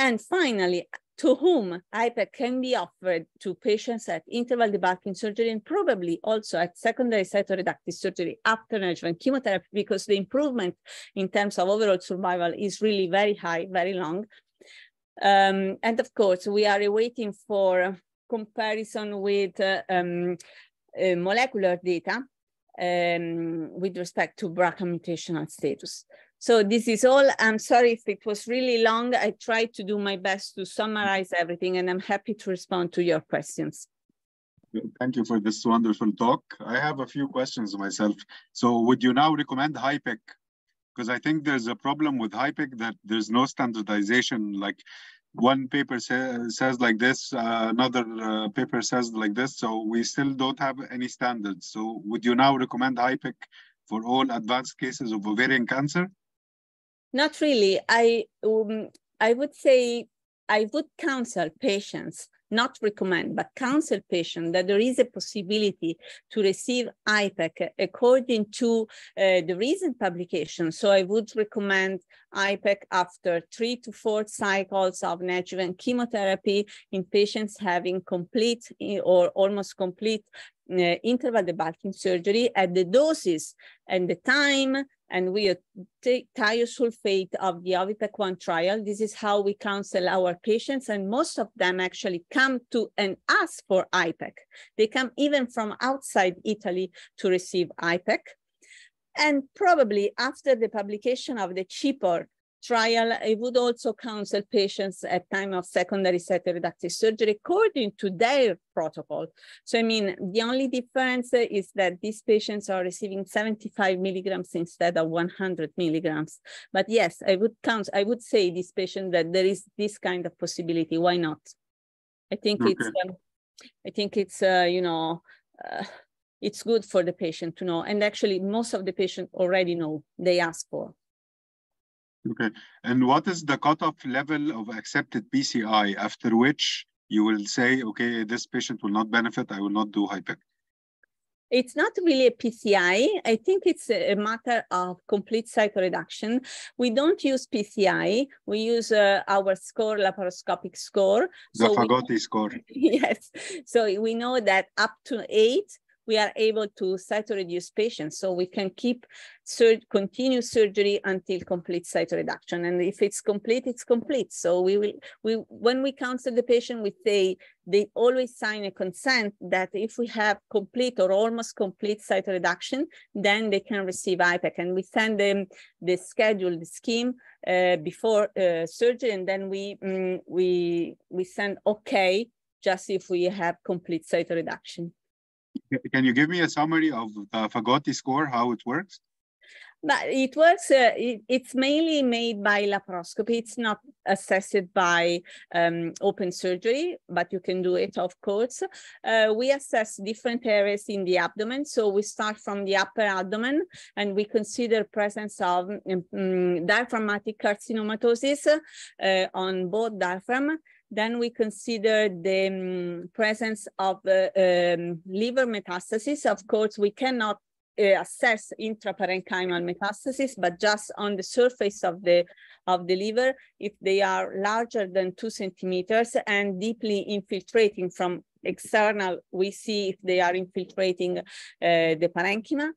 And finally, to whom IPEC can be offered to patients at interval debulking surgery and probably also at secondary cytoreductive surgery after adjuvant chemotherapy because the improvement in terms of overall survival is really very high, very long. Um, and of course, we are waiting for comparison with uh, um, uh, molecular data um, with respect to BRCA mutational status. So this is all. I'm sorry if it was really long. I tried to do my best to summarize everything and I'm happy to respond to your questions. Thank you for this wonderful talk. I have a few questions myself. So would you now recommend HIPEC? Because I think there's a problem with HIPEC that there's no standardization. Like one paper say, says like this, uh, another uh, paper says like this. So we still don't have any standards. So would you now recommend HIPEC for all advanced cases of ovarian cancer? Not really. I um, I would say I would counsel patients, not recommend, but counsel patients that there is a possibility to receive IPEC according to uh, the recent publication. So I would recommend IPEC after three to four cycles of neoadjuvant chemotherapy in patients having complete or almost complete uh, interval debulking surgery at the doses and the time and we take thiosulfate of the OVIPEC-1 trial. This is how we counsel our patients, and most of them actually come to and ask for IPEC. They come even from outside Italy to receive IPEC. And probably after the publication of the CHIPOR trial, I would also counsel patients at time of secondary cytoreductive surgery according to their protocol. So, I mean, the only difference is that these patients are receiving 75 milligrams instead of 100 milligrams. But yes, I would count, I would say this patient that there is this kind of possibility. Why not? I think okay. it's, um, I think it's, uh, you know, uh, it's good for the patient to know. And actually, most of the patient already know they ask for. Okay. And what is the cutoff level of accepted PCI after which you will say, okay, this patient will not benefit, I will not do HIPEC? It's not really a PCI. I think it's a matter of complete cytoreduction. We don't use PCI. We use uh, our score, laparoscopic score. The so Fagotti score. (laughs) yes. So we know that up to eight, we are able to cytoreduce patients. So we can keep sur continue surgery until complete cytoreduction. And if it's complete, it's complete. So we will, we when we counsel the patient, we say they always sign a consent that if we have complete or almost complete cytoreduction, then they can receive IPEC. And we send them the schedule, the scheme uh, before uh, surgery, and then we mm, we we send okay just if we have complete cytoreduction. Can you give me a summary of the Fagotti score, how it works? But it works, uh, it, it's mainly made by laparoscopy. It's not assessed by um, open surgery, but you can do it, of course. Uh, we assess different areas in the abdomen. So we start from the upper abdomen and we consider presence of um, diaphragmatic carcinomatosis uh, on both diaphragm. Then we consider the um, presence of uh, um, liver metastasis. Of course, we cannot uh, assess intraparenchymal metastasis, but just on the surface of the of the liver, if they are larger than two centimeters and deeply infiltrating from external, we see if they are infiltrating uh, the parenchyma.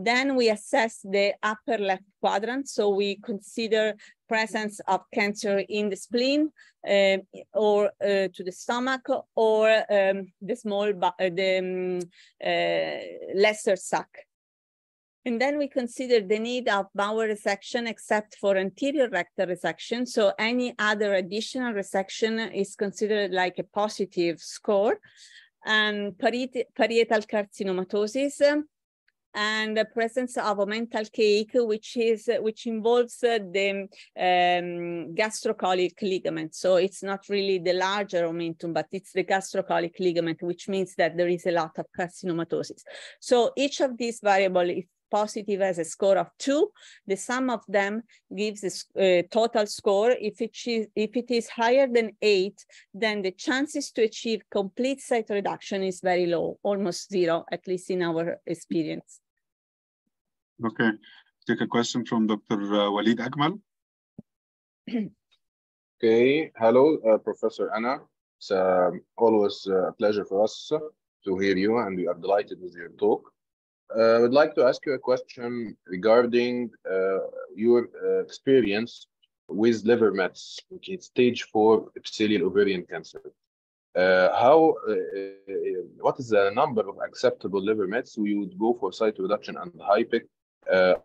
Then we assess the upper left quadrant. So we consider presence of cancer in the spleen uh, or uh, to the stomach or um, the small, uh, the um, uh, lesser sac. And then we consider the need of bowel resection except for anterior rectal resection. So any other additional resection is considered like a positive score. And parietal carcinomatosis, and the presence of omental cake, which is which involves uh, the um, gastrocolic ligament. So it's not really the larger omentum, but it's the gastrocolic ligament, which means that there is a lot of carcinomatosis. So each of these variables is positive as a score of two, the sum of them gives a uh, total score. If it, is, if it is higher than eight, then the chances to achieve complete cytoreduction is very low, almost zero, at least in our experience. Okay, take a question from Dr. Uh, Walid Akmal. (clears throat) okay, hello, uh, Professor Anna. It's uh, always a pleasure for us to hear you and we are delighted with your talk. Uh, I would like to ask you a question regarding uh, your uh, experience with liver mets, which is stage four epithelial ovarian cancer. Uh, how, uh, uh, what is the number of acceptable liver mets you would go for cytoreduction and HIPEC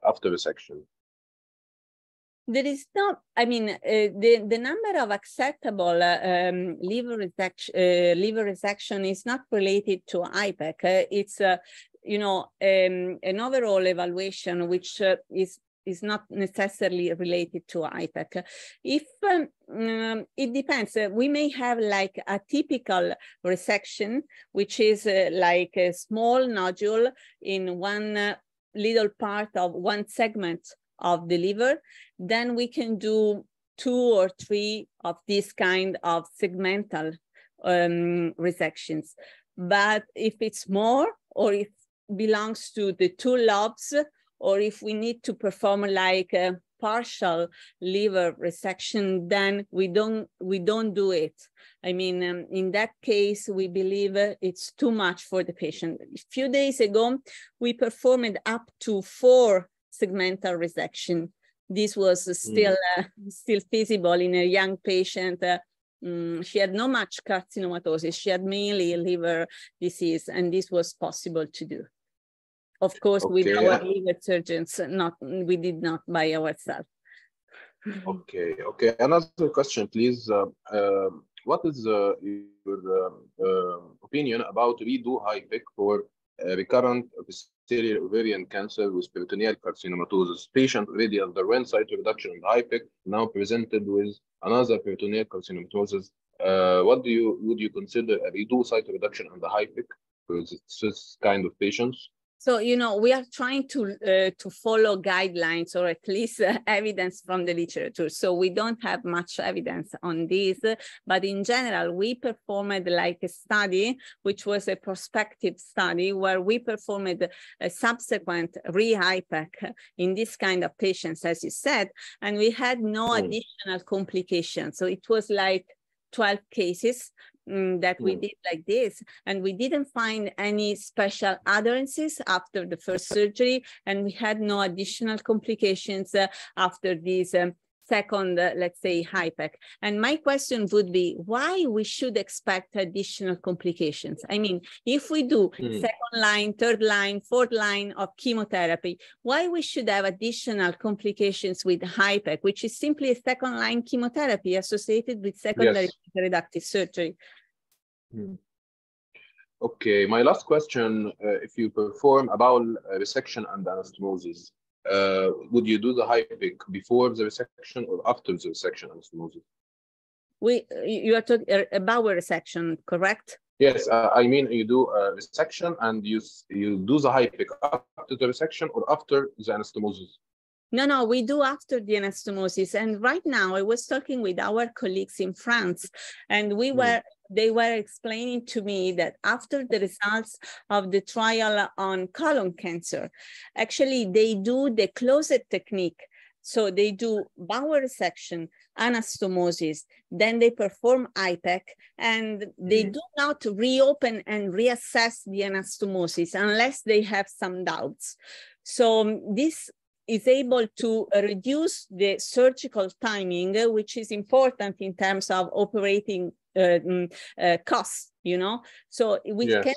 after resection? there is not i mean uh, the the number of acceptable uh, um, liver resection uh, liver resection is not related to IPEC it's you know, um, an overall evaluation which uh, is is not necessarily related to IPEC. If um, um, it depends, uh, we may have like a typical resection, which is uh, like a small nodule in one uh, little part of one segment of the liver, then we can do two or three of this kind of segmental um, resections. But if it's more, or if belongs to the two lobes, or if we need to perform like a partial liver resection, then we don't we don't do it. I mean, um, in that case, we believe it's too much for the patient. A few days ago, we performed up to four segmental resection. This was still mm. uh, still feasible in a young patient. Uh, um, she had no much carcinomatosis. She had mainly liver disease, and this was possible to do of course okay. with our liver surgeons not we did not by ourselves. Okay okay. Another question please. Uh, uh, what is uh, your um, uh, opinion about redo HIPEC for uh, recurrent epithelial ovarian cancer with peritoneal carcinomatosis? Patient already underwent cytoreduction and HIPEC now presented with another peritoneal carcinomatosis. Uh, what do you would you consider a redo cytoreduction and the HIPEC for this kind of patients so, you know, we are trying to, uh, to follow guidelines or at least uh, evidence from the literature. So we don't have much evidence on this, but in general, we performed like a study, which was a prospective study where we performed a subsequent re-HIPEC in this kind of patients, as you said, and we had no mm. additional complications. So it was like 12 cases mm, that we did like this, and we didn't find any special adherences after the first surgery, and we had no additional complications uh, after these um, second, uh, let's say, HIPEC. And my question would be why we should expect additional complications? I mean, if we do mm. second line, third line, fourth line of chemotherapy, why we should have additional complications with HIPEC, which is simply a second line chemotherapy associated with secondary yes. reductive surgery? Mm. Okay, my last question, uh, if you perform a bowel resection and anastomosis, uh, would you do the HIPEC before the resection or after the resection anastomosis? We, you are talking about a resection, correct? Yes, uh, I mean you do a resection and you you do the HIPEC after the resection or after the anastomosis. No, no, we do after the anastomosis. And right now, I was talking with our colleagues in France, and we mm. were they were explaining to me that after the results of the trial on colon cancer, actually they do the closet technique. So they do bowel resection, anastomosis, then they perform HIPEC, and they mm. do not reopen and reassess the anastomosis unless they have some doubts. So this is able to reduce the surgical timing, which is important in terms of operating uh, mm, uh, costs, you know. So we yes. can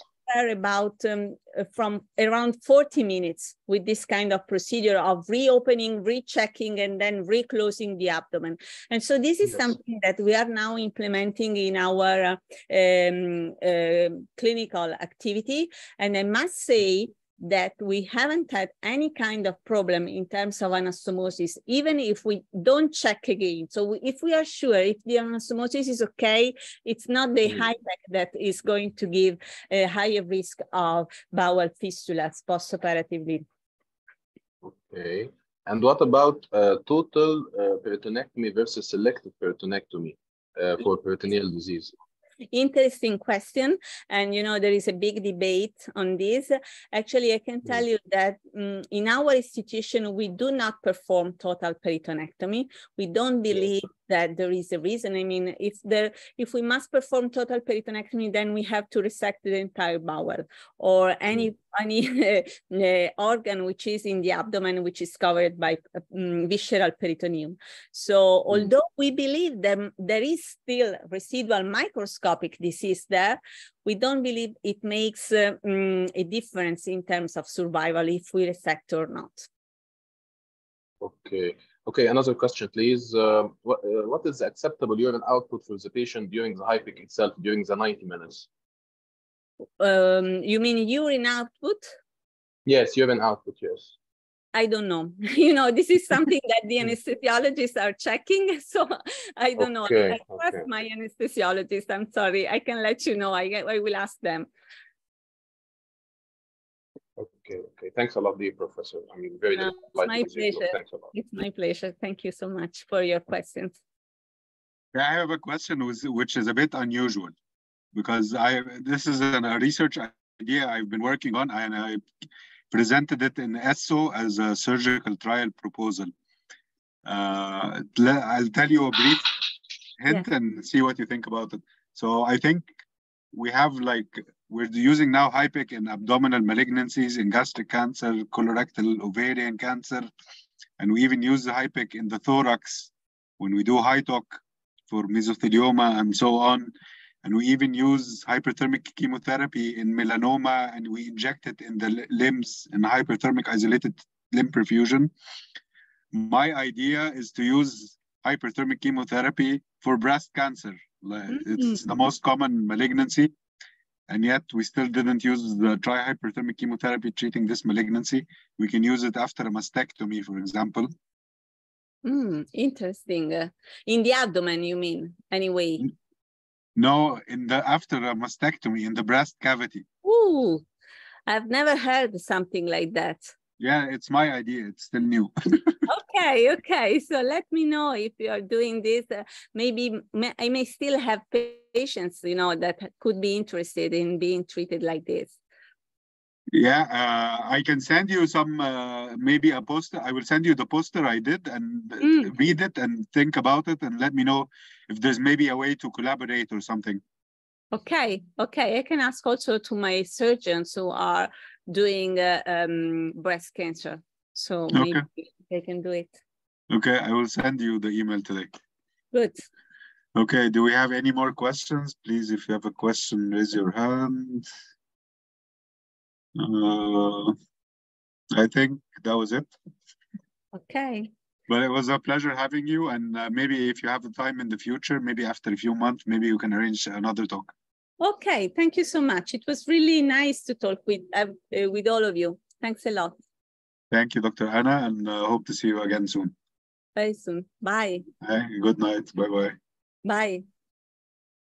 about um, uh, from around 40 minutes with this kind of procedure of reopening, rechecking, and then reclosing the abdomen. And so this is yes. something that we are now implementing in our uh, um, uh, clinical activity. And I must say that we haven't had any kind of problem in terms of anastomosis, even if we don't check again. So if we are sure if the anastomosis is okay, it's not the mm. HIPEC that is going to give a higher risk of bowel fistulas postoperatively. Okay. And what about uh, total uh, peritonectomy versus selective peritonectomy uh, for peritoneal disease? Interesting question. And, you know, there is a big debate on this. Actually, I can tell mm. you that um, in our institution, we do not perform total peritonectomy. We don't believe that there is a reason. I mean, if there, if we must perform total peritonectomy, then we have to resect the entire bowel or any mm. any uh, (laughs) organ which is in the abdomen, which is covered by um, visceral peritoneum. So, mm. although we believe that there is still residual microscopic disease there, we don't believe it makes uh, um, a difference in terms of survival if we resect or not. Okay. Okay, another question, please. Uh, what, uh, what is the acceptable urine output for the patient during the HIPEC itself, during the 90 minutes? Um, you mean urine output? Yes, urine output, yes. I don't know. (laughs) you know, this is (laughs) something that the anesthesiologists are checking. (laughs) So I don't okay, know. I trust okay. my anesthesiologist. I'm sorry. I can let you know. I, I will ask them. Okay, okay. Thanks a lot, dear professor. I mean, very no, it's my pleasure. Thanks a lot. It's my pleasure. Thank you so much for your questions. I have a question which is a bit unusual because I this is a research idea I've been working on and I presented it in ESSO as a surgical trial proposal. Uh, I'll tell you a brief (sighs) hint yeah. and see what you think about it. So I think we have like we're using now HIPEC in abdominal malignancies, in gastric cancer, colorectal, ovarian cancer, and we even use the HIPEC in the thorax when we do HITOC for mesothelioma and so on. And we even use hyperthermic chemotherapy in melanoma, and we inject it in the limbs in hyperthermic isolated limb perfusion. My idea is to use hyperthermic chemotherapy for breast cancer. It's mm. the most common malignancy and yet we still didn't use the trihyperthermic chemotherapy treating this malignancy. We can use it after a mastectomy, for example. Mm, interesting. Uh, in the abdomen, you mean? Anyway. No, in the after a mastectomy in the breast cavity. Ooh, I've never heard something like that. Yeah, it's my idea. It's still new. (laughs) okay, okay. So let me know if you are doing this. Uh, maybe may, I may still have patients, you know, that could be interested in being treated like this. Yeah, uh, I can send you some, uh, maybe a poster. I will send you the poster I did and mm. read it and think about it and let me know if there's maybe a way to collaborate or something. Okay, okay. I can ask also to my surgeons who are doing uh, um, breast cancer. So maybe okay. they can do it. Okay, I will send you the email today. Good. Okay, do we have any more questions? Please, if you have a question, raise your hand. Uh, I think that was it. Okay. But it was a pleasure having you. And uh, maybe if you have the time in the future, maybe after a few months, maybe you can arrange another talk. Okay, thank you so much. It was really nice to talk with, uh, with all of you. Thanks a lot. Thank you, Dr. Anna, and uh, hope to see you again soon. Very soon. Bye. Hey, good night. Bye-bye. Bye.